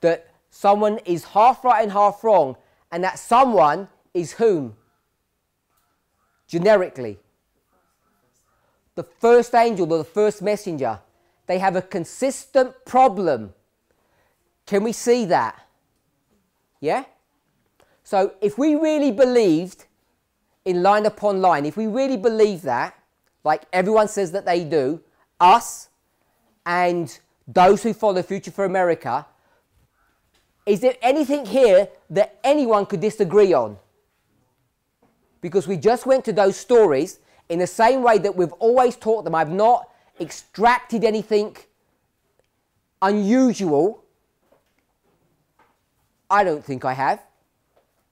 S1: that someone is half right and half wrong, and that someone is whom? Generically. The first angel or the first messenger. They have a consistent problem. Can we see that? Yeah? So if we really believed in line upon line, if we really believe that, like everyone says that they do, us and those who follow Future for America, is there anything here that anyone could disagree on? Because we just went to those stories in the same way that we've always taught them. I've not extracted anything unusual. I don't think I have.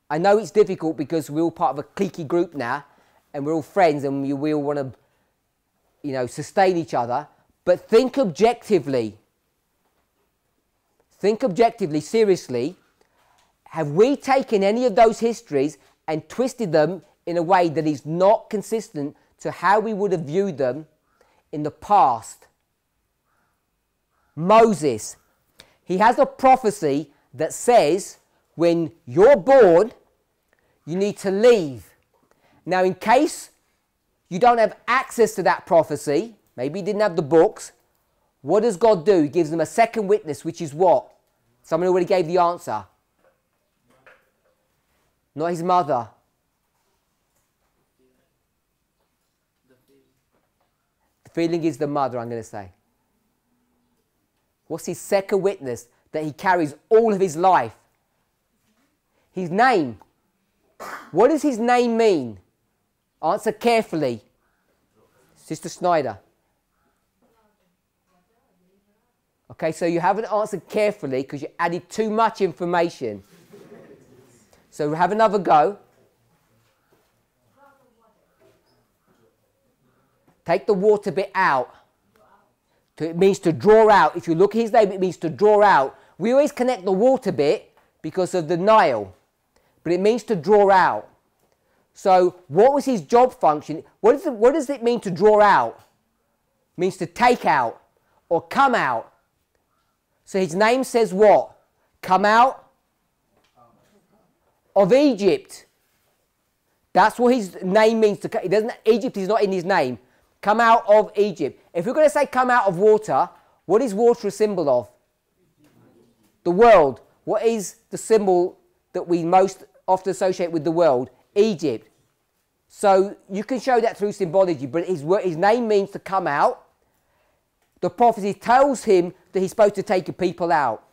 S1: I know it's difficult because we're all part of a cliquey group now and we're all friends and we, all want to, you know, sustain each other. But think objectively. Think objectively, seriously. Have we taken any of those histories and twisted them in a way that is not consistent to how we would have viewed them in the past? Moses, he has a prophecy that says when you're born, you need to leave. Now, in case you don't have access to that prophecy, maybe you didn't have the books, what does God do? He gives them a second witness, which is what? Someone already gave the answer. Not his mother. The feeling is the mother, I'm going to say. What's his second witness that he carries all of his life? His name. What does his name mean? Answer carefully. Sister Snyder. Okay, so you haven't answered carefully because you added too much information. so have another go. Take the water bit out. It means to draw out. If you look at his name, it means to draw out. We always connect the water bit because of the Nile, but it means to draw out. So, what was his job function? What, it, what does it mean to draw out? It means to take out or come out. So, his name says what? Come out of Egypt. That's what his name means. To, it doesn't, Egypt is not in his name. Come out of Egypt. If we're going to say come out of water, what is water a symbol of? The world. What is the symbol that we most often associate with the world? Egypt. So you can show that through symbology, but his, his name means to come out. The prophecy tells him that he's supposed to take a people out.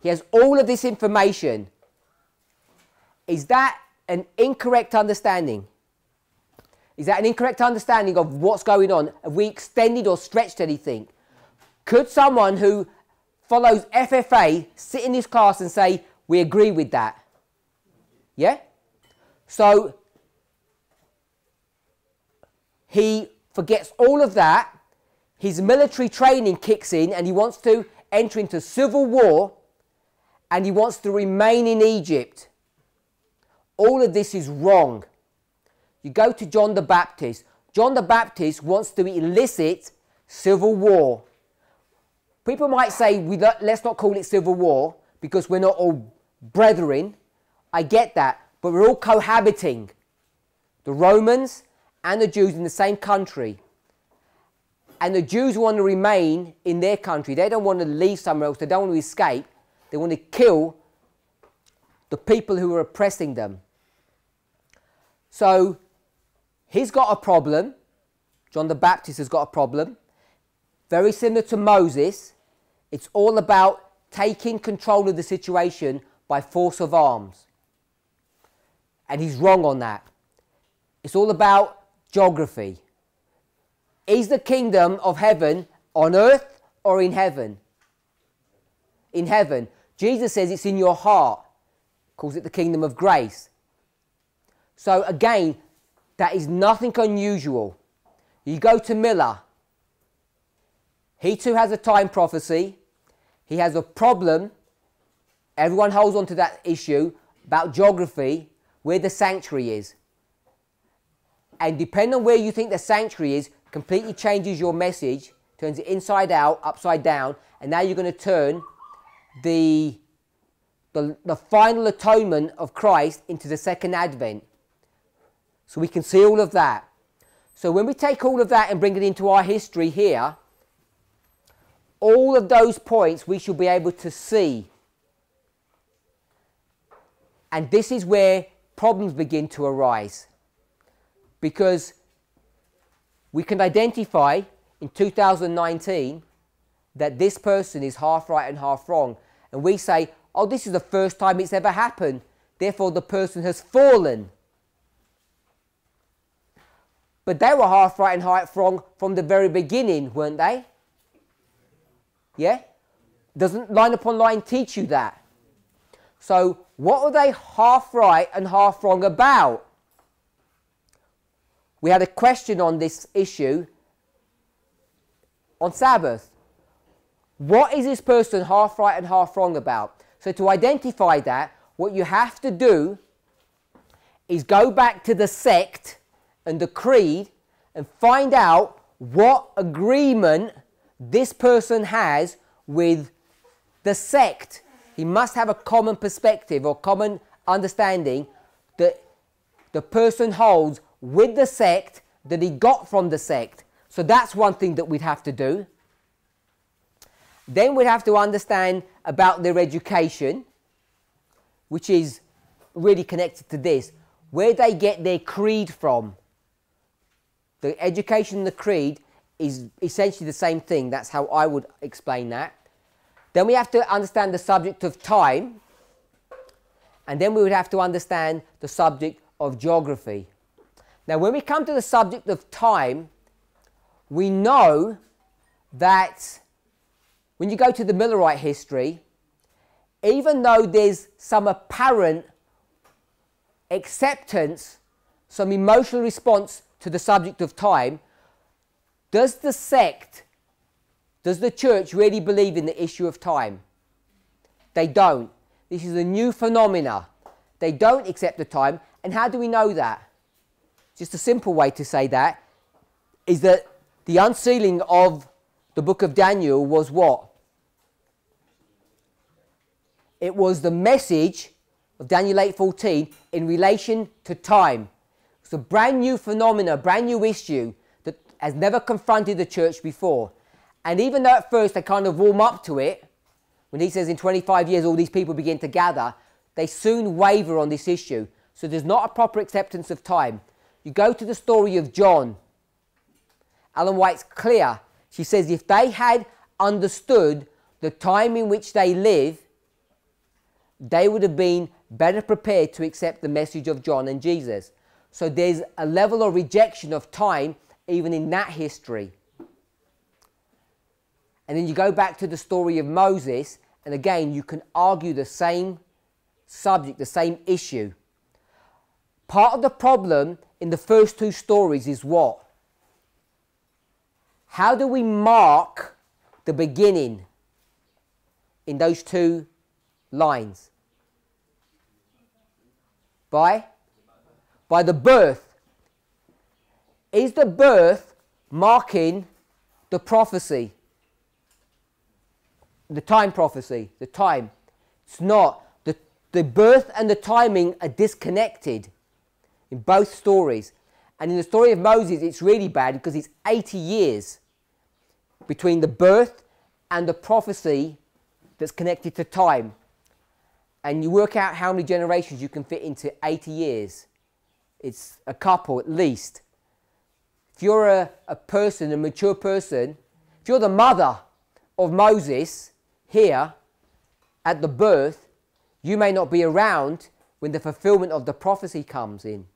S1: He has all of this information. Is that an incorrect understanding? Is that an incorrect understanding of what's going on? Have we extended or stretched anything? Could someone who follows FFA sit in this class and say, we agree with that? Yeah? So he forgets all of that. His military training kicks in and he wants to enter into civil war and he wants to remain in Egypt. All of this is wrong. You go to John the Baptist. John the Baptist wants to elicit civil war. People might say, we let's not call it civil war because we're not all brethren. I get that. But we're all cohabiting. The Romans and the Jews in the same country. And the Jews want to remain in their country. They don't want to leave somewhere else. They don't want to escape. They want to kill the people who are oppressing them. So He's got a problem. John the Baptist has got a problem. Very similar to Moses. It's all about taking control of the situation by force of arms. And he's wrong on that. It's all about geography. Is the kingdom of heaven on earth or in heaven? In heaven. Jesus says it's in your heart, calls it the kingdom of grace. So again, that is nothing unusual. You go to Miller. He too has a time prophecy. He has a problem. Everyone holds on to that issue about geography, where the sanctuary is. And depending on where you think the sanctuary is, completely changes your message, turns it inside out, upside down, and now you're going to turn the, the, the final atonement of Christ into the second advent. So we can see all of that. So when we take all of that and bring it into our history here, all of those points we should be able to see. And this is where problems begin to arise. Because we can identify in 2019 that this person is half right and half wrong. And we say, oh, this is the first time it's ever happened. Therefore, the person has fallen. But they were half right and half wrong from the very beginning, weren't they? Yeah? Doesn't line upon line teach you that? So, what are they half right and half wrong about? We had a question on this issue on Sabbath. What is this person half right and half wrong about? So, to identify that, what you have to do is go back to the sect and the creed and find out what agreement this person has with the sect. He must have a common perspective or common understanding that the person holds with the sect that he got from the sect. So that's one thing that we'd have to do. Then we'd have to understand about their education, which is really connected to this, where they get their creed from. The education and the creed is essentially the same thing. That's how I would explain that. Then we have to understand the subject of time. And then we would have to understand the subject of geography. Now, when we come to the subject of time, we know that when you go to the Millerite history, even though there's some apparent acceptance, some emotional response to the subject of time, Does the sect, does the church really believe in the issue of time? They don't. This is a new phenomena. They don't accept the time. And how do we know that? Just a simple way to say that is that the unsealing of the book of Daniel was what? It was the message of Daniel 8:14 in relation to time. It's a brand new phenomena, brand new issue that has never confronted the church before. And even though at first they kind of warm up to it, when he says in 25 years all these people begin to gather, they soon waver on this issue. So there's not a proper acceptance of time. You go to the story of John. Ellen White's clear. She says if they had understood the time in which they live, they would have been better prepared to accept the message of John and Jesus. So there's a level of rejection of time even in that history. And then you go back to the story of Moses, and again, you can argue the same subject, the same issue. Part of the problem in the first two stories is what? How do we mark the beginning in those two lines? By? By the birth. Is the birth marking the prophecy? The time prophecy, the time. It's not. The, the birth and the timing are disconnected in both stories. And in the story of Moses, it's really bad because it's 80 years between the birth and the prophecy that's connected to time. And you work out how many generations you can fit into 80 years. It's a couple at least. If you're a, a person, a mature person, if you're the mother of Moses here at the birth, you may not be around when the fulfillment of the prophecy comes in.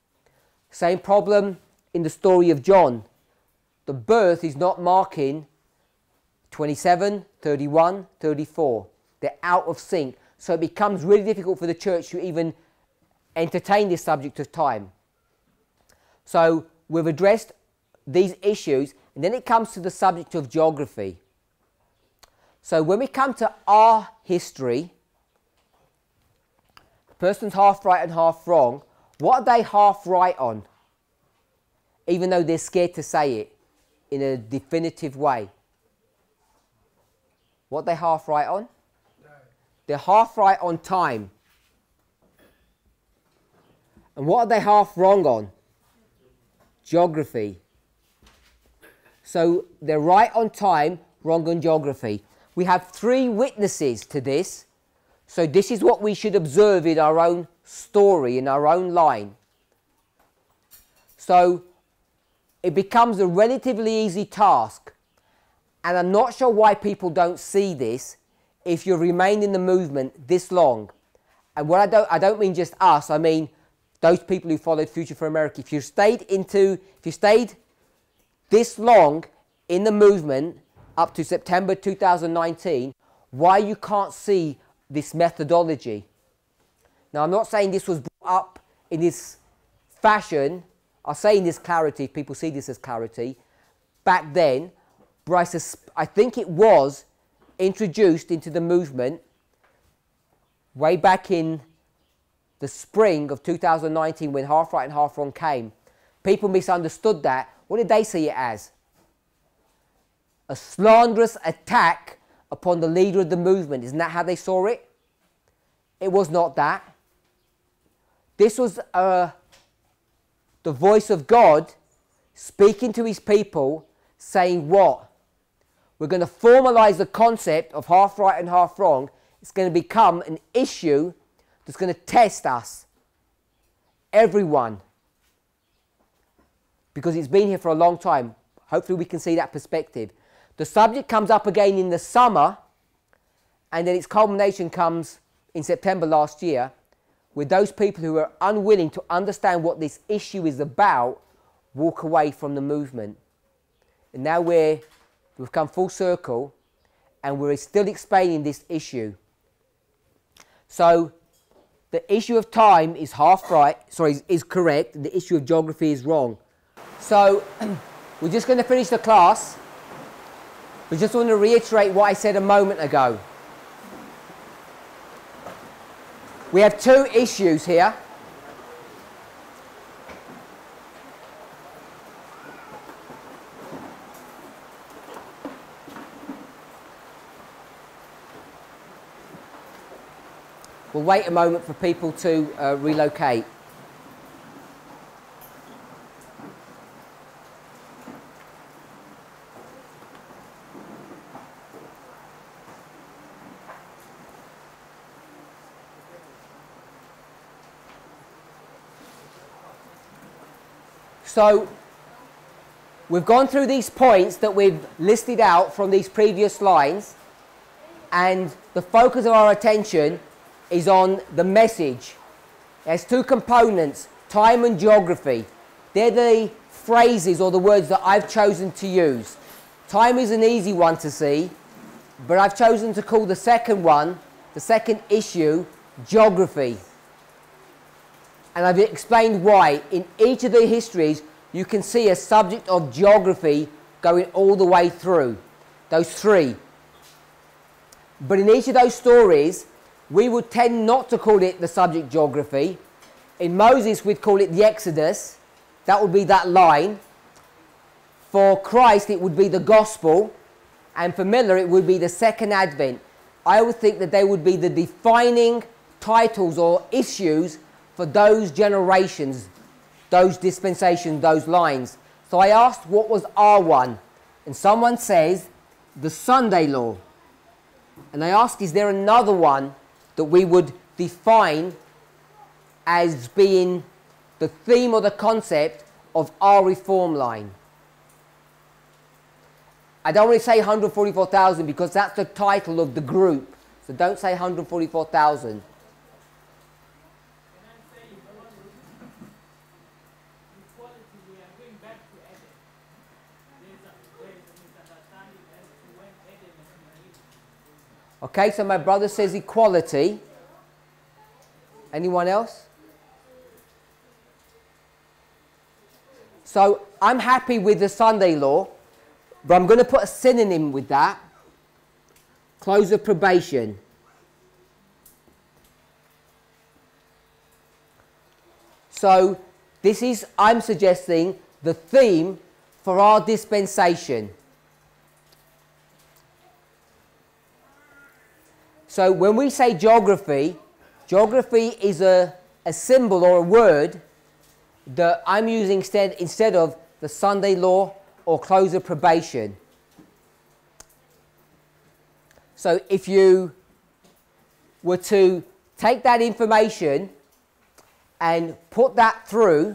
S1: Same problem in the story of John. The birth is not marking 27, 31, 34. They're out of sync. So it becomes really difficult for the church to even entertain this subject of time. So we've addressed these issues, and then it comes to the subject of geography. So when we come to our history, person's half right and half wrong. What are they half right on? Even though they're scared to say it in a definitive way. What they half right on? They're half right on time. And what are they half wrong on? Geography. So they're right on time, wrong on geography. We have three witnesses to this. So this is what we should observe in our own story, in our own line. So it becomes a relatively easy task. And I'm not sure why people don't see this if you remain in the movement this long. And what I don't, I don't mean just us, I mean those people who followed Future for America. If you stayed into, if you stayed this long in the movement up to September 2019, why you can't see this methodology. Now, I'm not saying this was brought up in this fashion. I'm saying this clarity, if people see this as clarity, back then, sus- I think it was introduced into the movement way back in the spring of 2019 when Half Right and Half Wrong came. People misunderstood that. What did they see it as? A slanderous attack upon the leader of the movement. Isn't that how they saw it? It was not that. This was uh, the voice of God speaking to his people, saying, What? We're going to formalize the concept of half right and half wrong. It's going to become an issue that's going to test us, everyone, because it's been here for a long time. Hopefully, we can see that perspective. The subject comes up again in the summer, and then its culmination comes in September last year with those people who are unwilling to understand what this issue is about walk away from the movement. And now we're We've come full circle and we're still explaining this issue. So the issue of time is half right, sorry, is, is correct, the issue of geography is wrong. So [CLEARS THROAT] we're just going to finish the class. We just want to reiterate what I said a moment ago. We have two issues here. We'll wait a moment for people to uh, relocate. So we've gone through these points that we've listed out from these previous lines and the focus of our attention is on the message. There's two components, time and geography. They're the phrases or the words that I've chosen to use. Time is an easy one to see, but I've chosen to call the second one, the second issue, geography. And I've explained why. In each of the histories, you can see a subject of geography going all the way through. Those three. But in each of those stories, we would tend not to call it the subject geography. In Moses, we'd call it the Exodus. That would be that line. For Christ, it would be the gospel. And for Miller, it would be the second advent. I would think that they would be the defining titles or issues for those generations, those dispensations, those lines. So I asked what was R1, and someone says the Sunday law. And I asked, is there another one that we would define as being the theme or the concept of our reform line? I don't want to say 144,000 because that's the title of the group. So don't say 144,000. Okay, so my brother says equality. Anyone else? So I'm happy with the Sunday law, but I'm going to put a synonym with that. Close of probation. So this is, I'm suggesting, the theme for our dispensation. So when we say geography, geography is a, a symbol or a word that I'm using instead, instead of the Sunday law or close of probation. So if you were to take that information and put that through,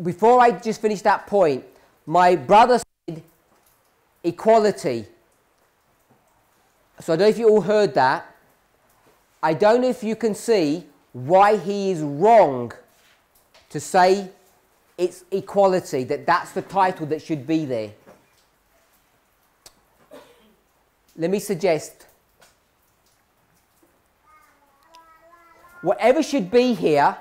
S1: before I just finish that point, my brother said equality. So I don't know if you all heard that. I don't know if you can see why he is wrong to say it's equality, that that's the title that should be there. Let me suggest whatever should be here,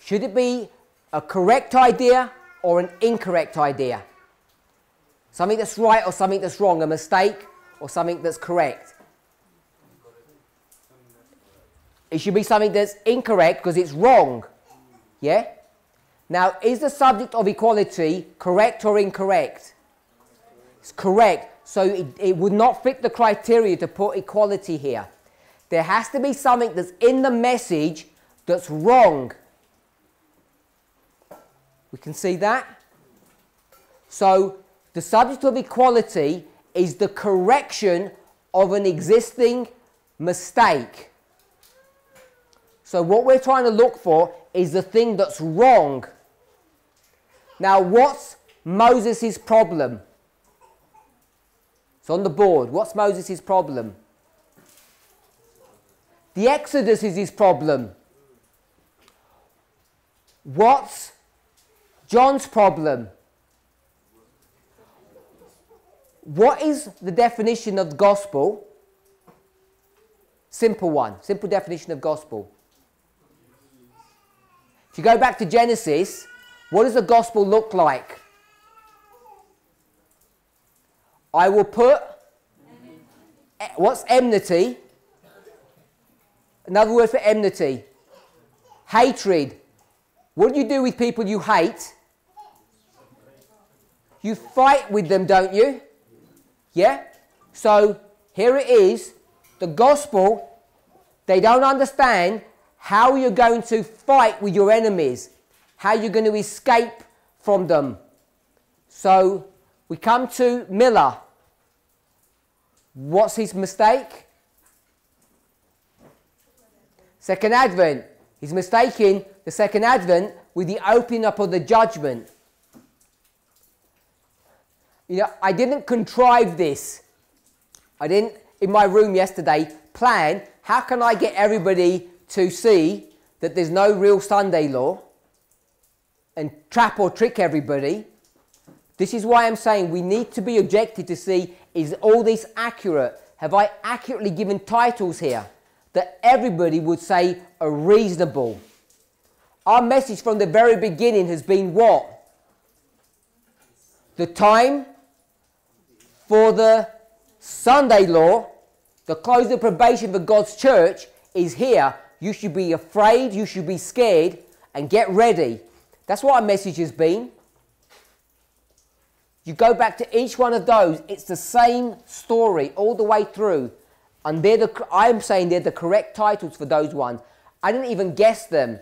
S1: should it be a correct idea or an incorrect idea? Something that's right or something that's wrong, a mistake or something that's correct? It should be something that's incorrect because it's wrong. Yeah? Now, is the subject of equality correct or incorrect? It's correct. So it, it would not fit the criteria to put equality here. There has to be something that's in the message that's wrong. We can see that. So the subject of equality is the correction of an existing mistake. So what we're trying to look for is the thing that's wrong. Now, what's Moses' problem? It's on the board. What's Moses' problem? The Exodus is his problem. What's John's problem? What is the definition of gospel? Simple one. Simple definition of gospel. If you go back to Genesis, What does the gospel look like? I will put. What's enmity? Another word for enmity. Hatred. What do you do with people you hate? You fight with them, don't you? Yeah? So here it is. The gospel, they don't understand how you're going to fight with your enemies, how you're going to escape from them. So we come to Miller. What's his mistake? Second Advent. He's mistaking the second Advent with the opening up of the judgment. You know, I didn't contrive this. I didn't, in my room yesterday, plan how can I get everybody to see that there's no real Sunday law and trap or trick everybody. This is why I'm saying we need to be objective to see is all this accurate? Have I accurately given titles here that everybody would say are reasonable? Our message from the very beginning has been what? The time for the Sunday law, the close of probation for God's church is here. You should be afraid, you should be scared, and get ready. That's what our message has been. You go back to each one of those, it's the same story all the way through. And they're the, I'm saying they're the correct titles for those ones. I didn't even guess them,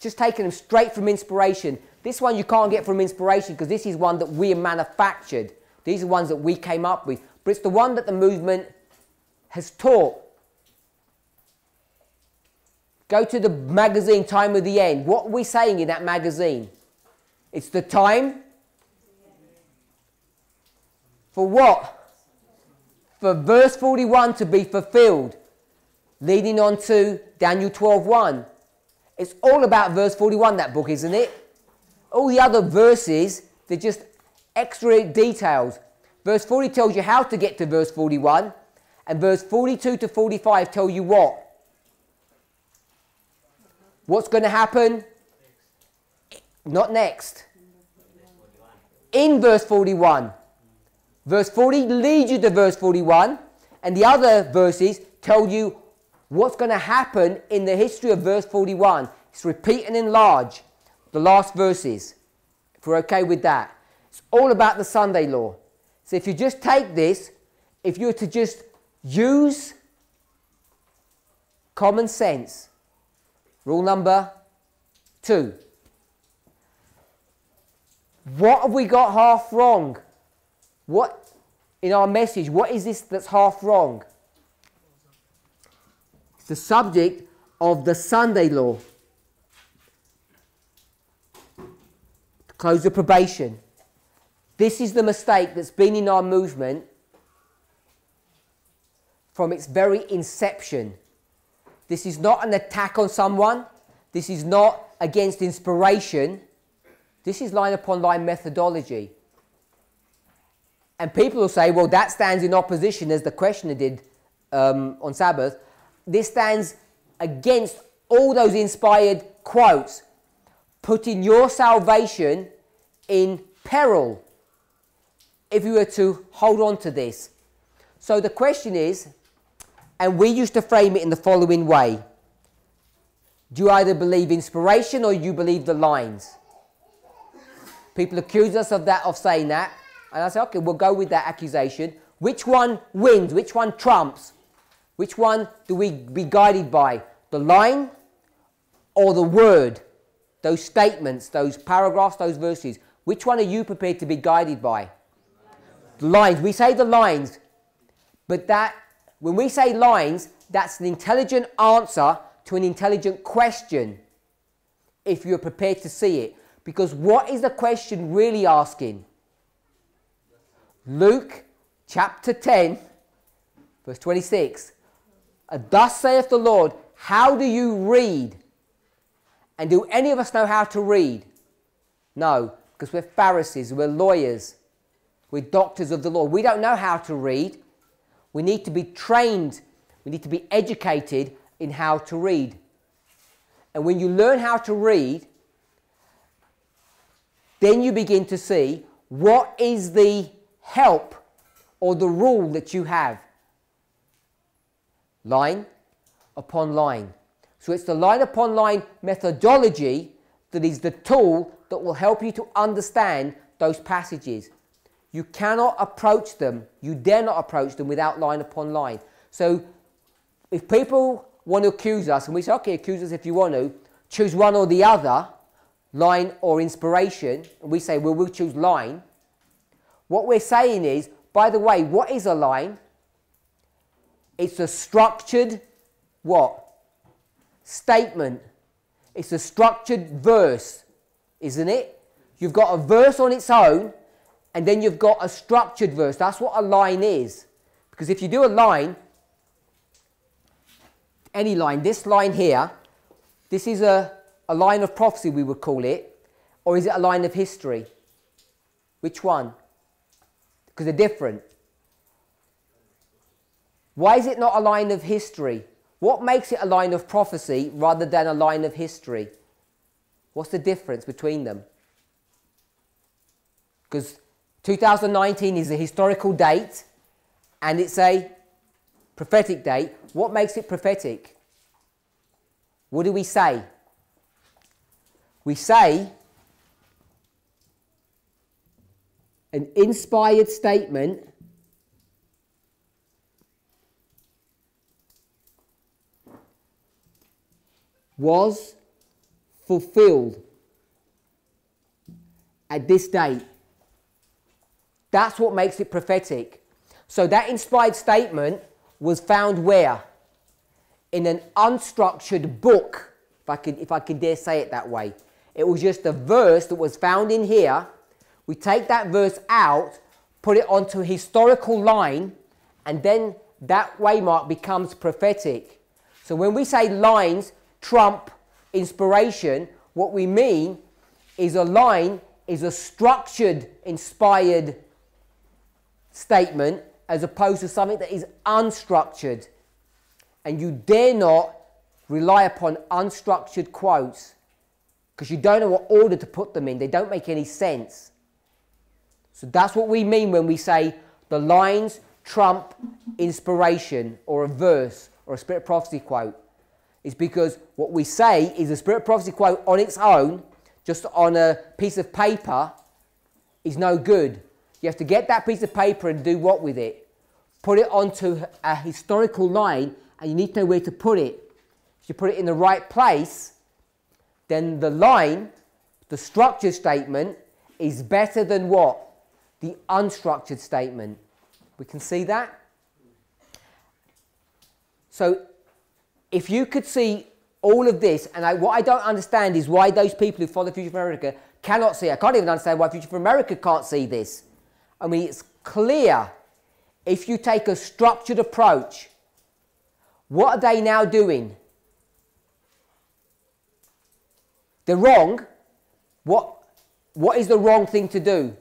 S1: just taking them straight from inspiration. This one you can't get from inspiration because this is one that we manufactured. These are ones that we came up with. But it's the one that the movement has taught. Go to the magazine Time of the End. What are we saying in that magazine? It's the time for what? For verse 41 to be fulfilled, leading on to Daniel 12:1. It's all about verse 41, that book, isn't it? All the other verses, they're just extra details. Verse 40 tells you how to get to verse 41, and verse 42 to 45 tell you what? What's going to happen? Not next. In verse 41. Verse 40 leads you to verse 41, and the other verses tell you what's going to happen in the history of verse 41. It's repeat and enlarge the last verses, if we're okay with that. It's all about the Sunday law. So if you just take this, if you were to just use common sense, rule number two. What have we got half wrong? What in our message, what is this that's half wrong? It's the subject of the Sunday law. Close of probation. This is the mistake that's been in our movement from its very inception. This is not an attack on someone. This is not against inspiration. This is line upon line methodology. And people will say, well, that stands in opposition, as the questioner did um, on Sabbath. This stands against all those inspired quotes, putting your salvation in peril if you were to hold on to this. So the question is, and we used to frame it in the following way do you either believe inspiration or you believe the lines? People accuse us of that, of saying that. And I say, okay, we'll go with that accusation. Which one wins? Which one trumps? Which one do we be guided by? The line or the word? Those statements, those paragraphs, those verses. Which one are you prepared to be guided by? The lines. We say the lines, but that when we say lines, that's an intelligent answer to an intelligent question if you're prepared to see it. Because what is the question really asking? Luke chapter 10, verse 26. "Uh, Thus saith the Lord, how do you read? And do any of us know how to read? No, because we're Pharisees, we're lawyers, we're doctors of the law. We don't know how to read. We need to be trained, we need to be educated in how to read. And when you learn how to read, then you begin to see what is the help or the rule that you have. Line upon line. So it's the line upon line methodology that is the tool that will help you to understand those passages. You cannot approach them, you dare not approach them without line upon line. So if people want to accuse us, and we say, okay, accuse us if you want to, choose one or the other, line or inspiration, and we say, well, we'll choose line. What we're saying is, by the way, what is a line? It's a structured what? Statement. It's a structured verse, isn't it? You've got a verse on its own, and then you've got a structured verse. That's what a line is. Because if you do a line, any line, this line here, this is a, a line of prophecy, we would call it, or is it a line of history? Which one? Because they're different. Why is it not a line of history? What makes it a line of prophecy rather than a line of history? What's the difference between them? Because 2019 is a historical date and it's a prophetic date. What makes it prophetic? What do we say? We say an inspired statement was fulfilled at this date. That's what makes it prophetic. So that inspired statement was found where? In an unstructured book, if I could, if I could dare say it that way. It was just a verse that was found in here. We take that verse out, put it onto a historical line, and then that waymark becomes prophetic. So when we say lines trump inspiration, what we mean is a line is a structured, inspired statement as opposed to something that is unstructured. And you dare not rely upon unstructured quotes because you don't know what order to put them in. They don't make any sense. So that's what we mean when we say the lines trump inspiration or a verse or a spirit prophecy quote. Is because what we say is a spirit prophecy quote on its own, just on a piece of paper, is no good. You have to get that piece of paper and do what with it? Put it onto a historical line, and you need to know where to put it. If you put it in the right place, then the line, the structured statement, is better than what? The unstructured statement. We can see that? So, if you could see all of this, and I, what I don't understand is why those people who follow Future for America cannot see. I can't even understand why Future for America can't see this. I mean, it's clear if you take a structured approach. What are they now doing? They're wrong. What, what is the wrong thing to do?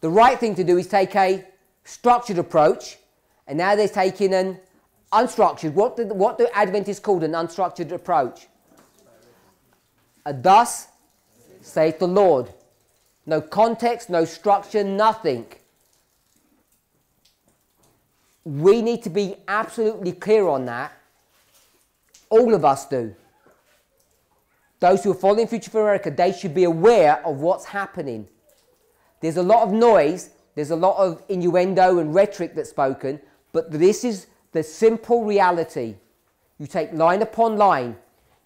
S1: The right thing to do is take a structured approach, and now they're taking an unstructured. What do, what do Adventists call an unstructured approach? A thus saith the Lord. No context, no structure, nothing. We need to be absolutely clear on that. All of us do. Those who are following Future for America, they should be aware of what's happening. There's a lot of noise, there's a lot of innuendo and rhetoric that's spoken, but this is the simple reality. You take line upon line,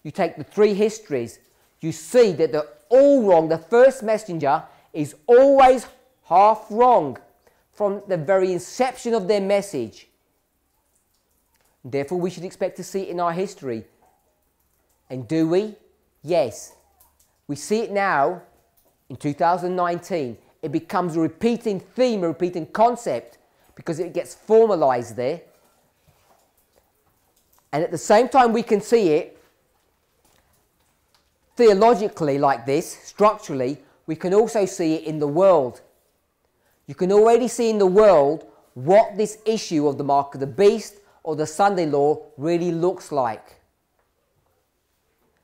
S1: you take the three histories, you see that they're all wrong. The first messenger is always half wrong from the very inception of their message. Therefore, we should expect to see it in our history. And do we? Yes. We see it now in 2019. It becomes a repeating theme, a repeating concept, because it gets formalized there. And at the same time, we can see it theologically like this, structurally, we can also see it in the world. You can already see in the world what this issue of the mark of the beast or the Sunday law really looks like.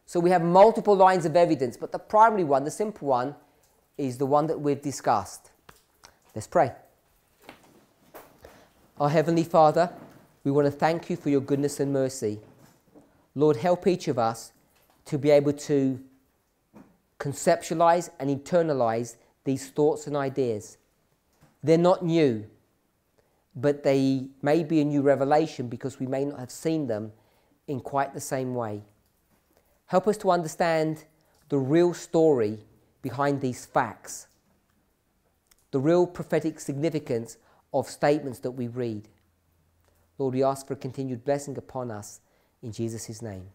S1: So we have multiple lines of evidence, but the primary one, the simple one, is the one that we've discussed. Let's pray. Our Heavenly Father, we want to thank you for your goodness and mercy. Lord, help each of us to be able to conceptualize and internalize these thoughts and ideas. They're not new, but they may be a new revelation because we may not have seen them in quite the same way. Help us to understand the real story behind these facts, the real prophetic significance of statements that we read. Lord, we ask for a continued blessing upon us in Jesus' name.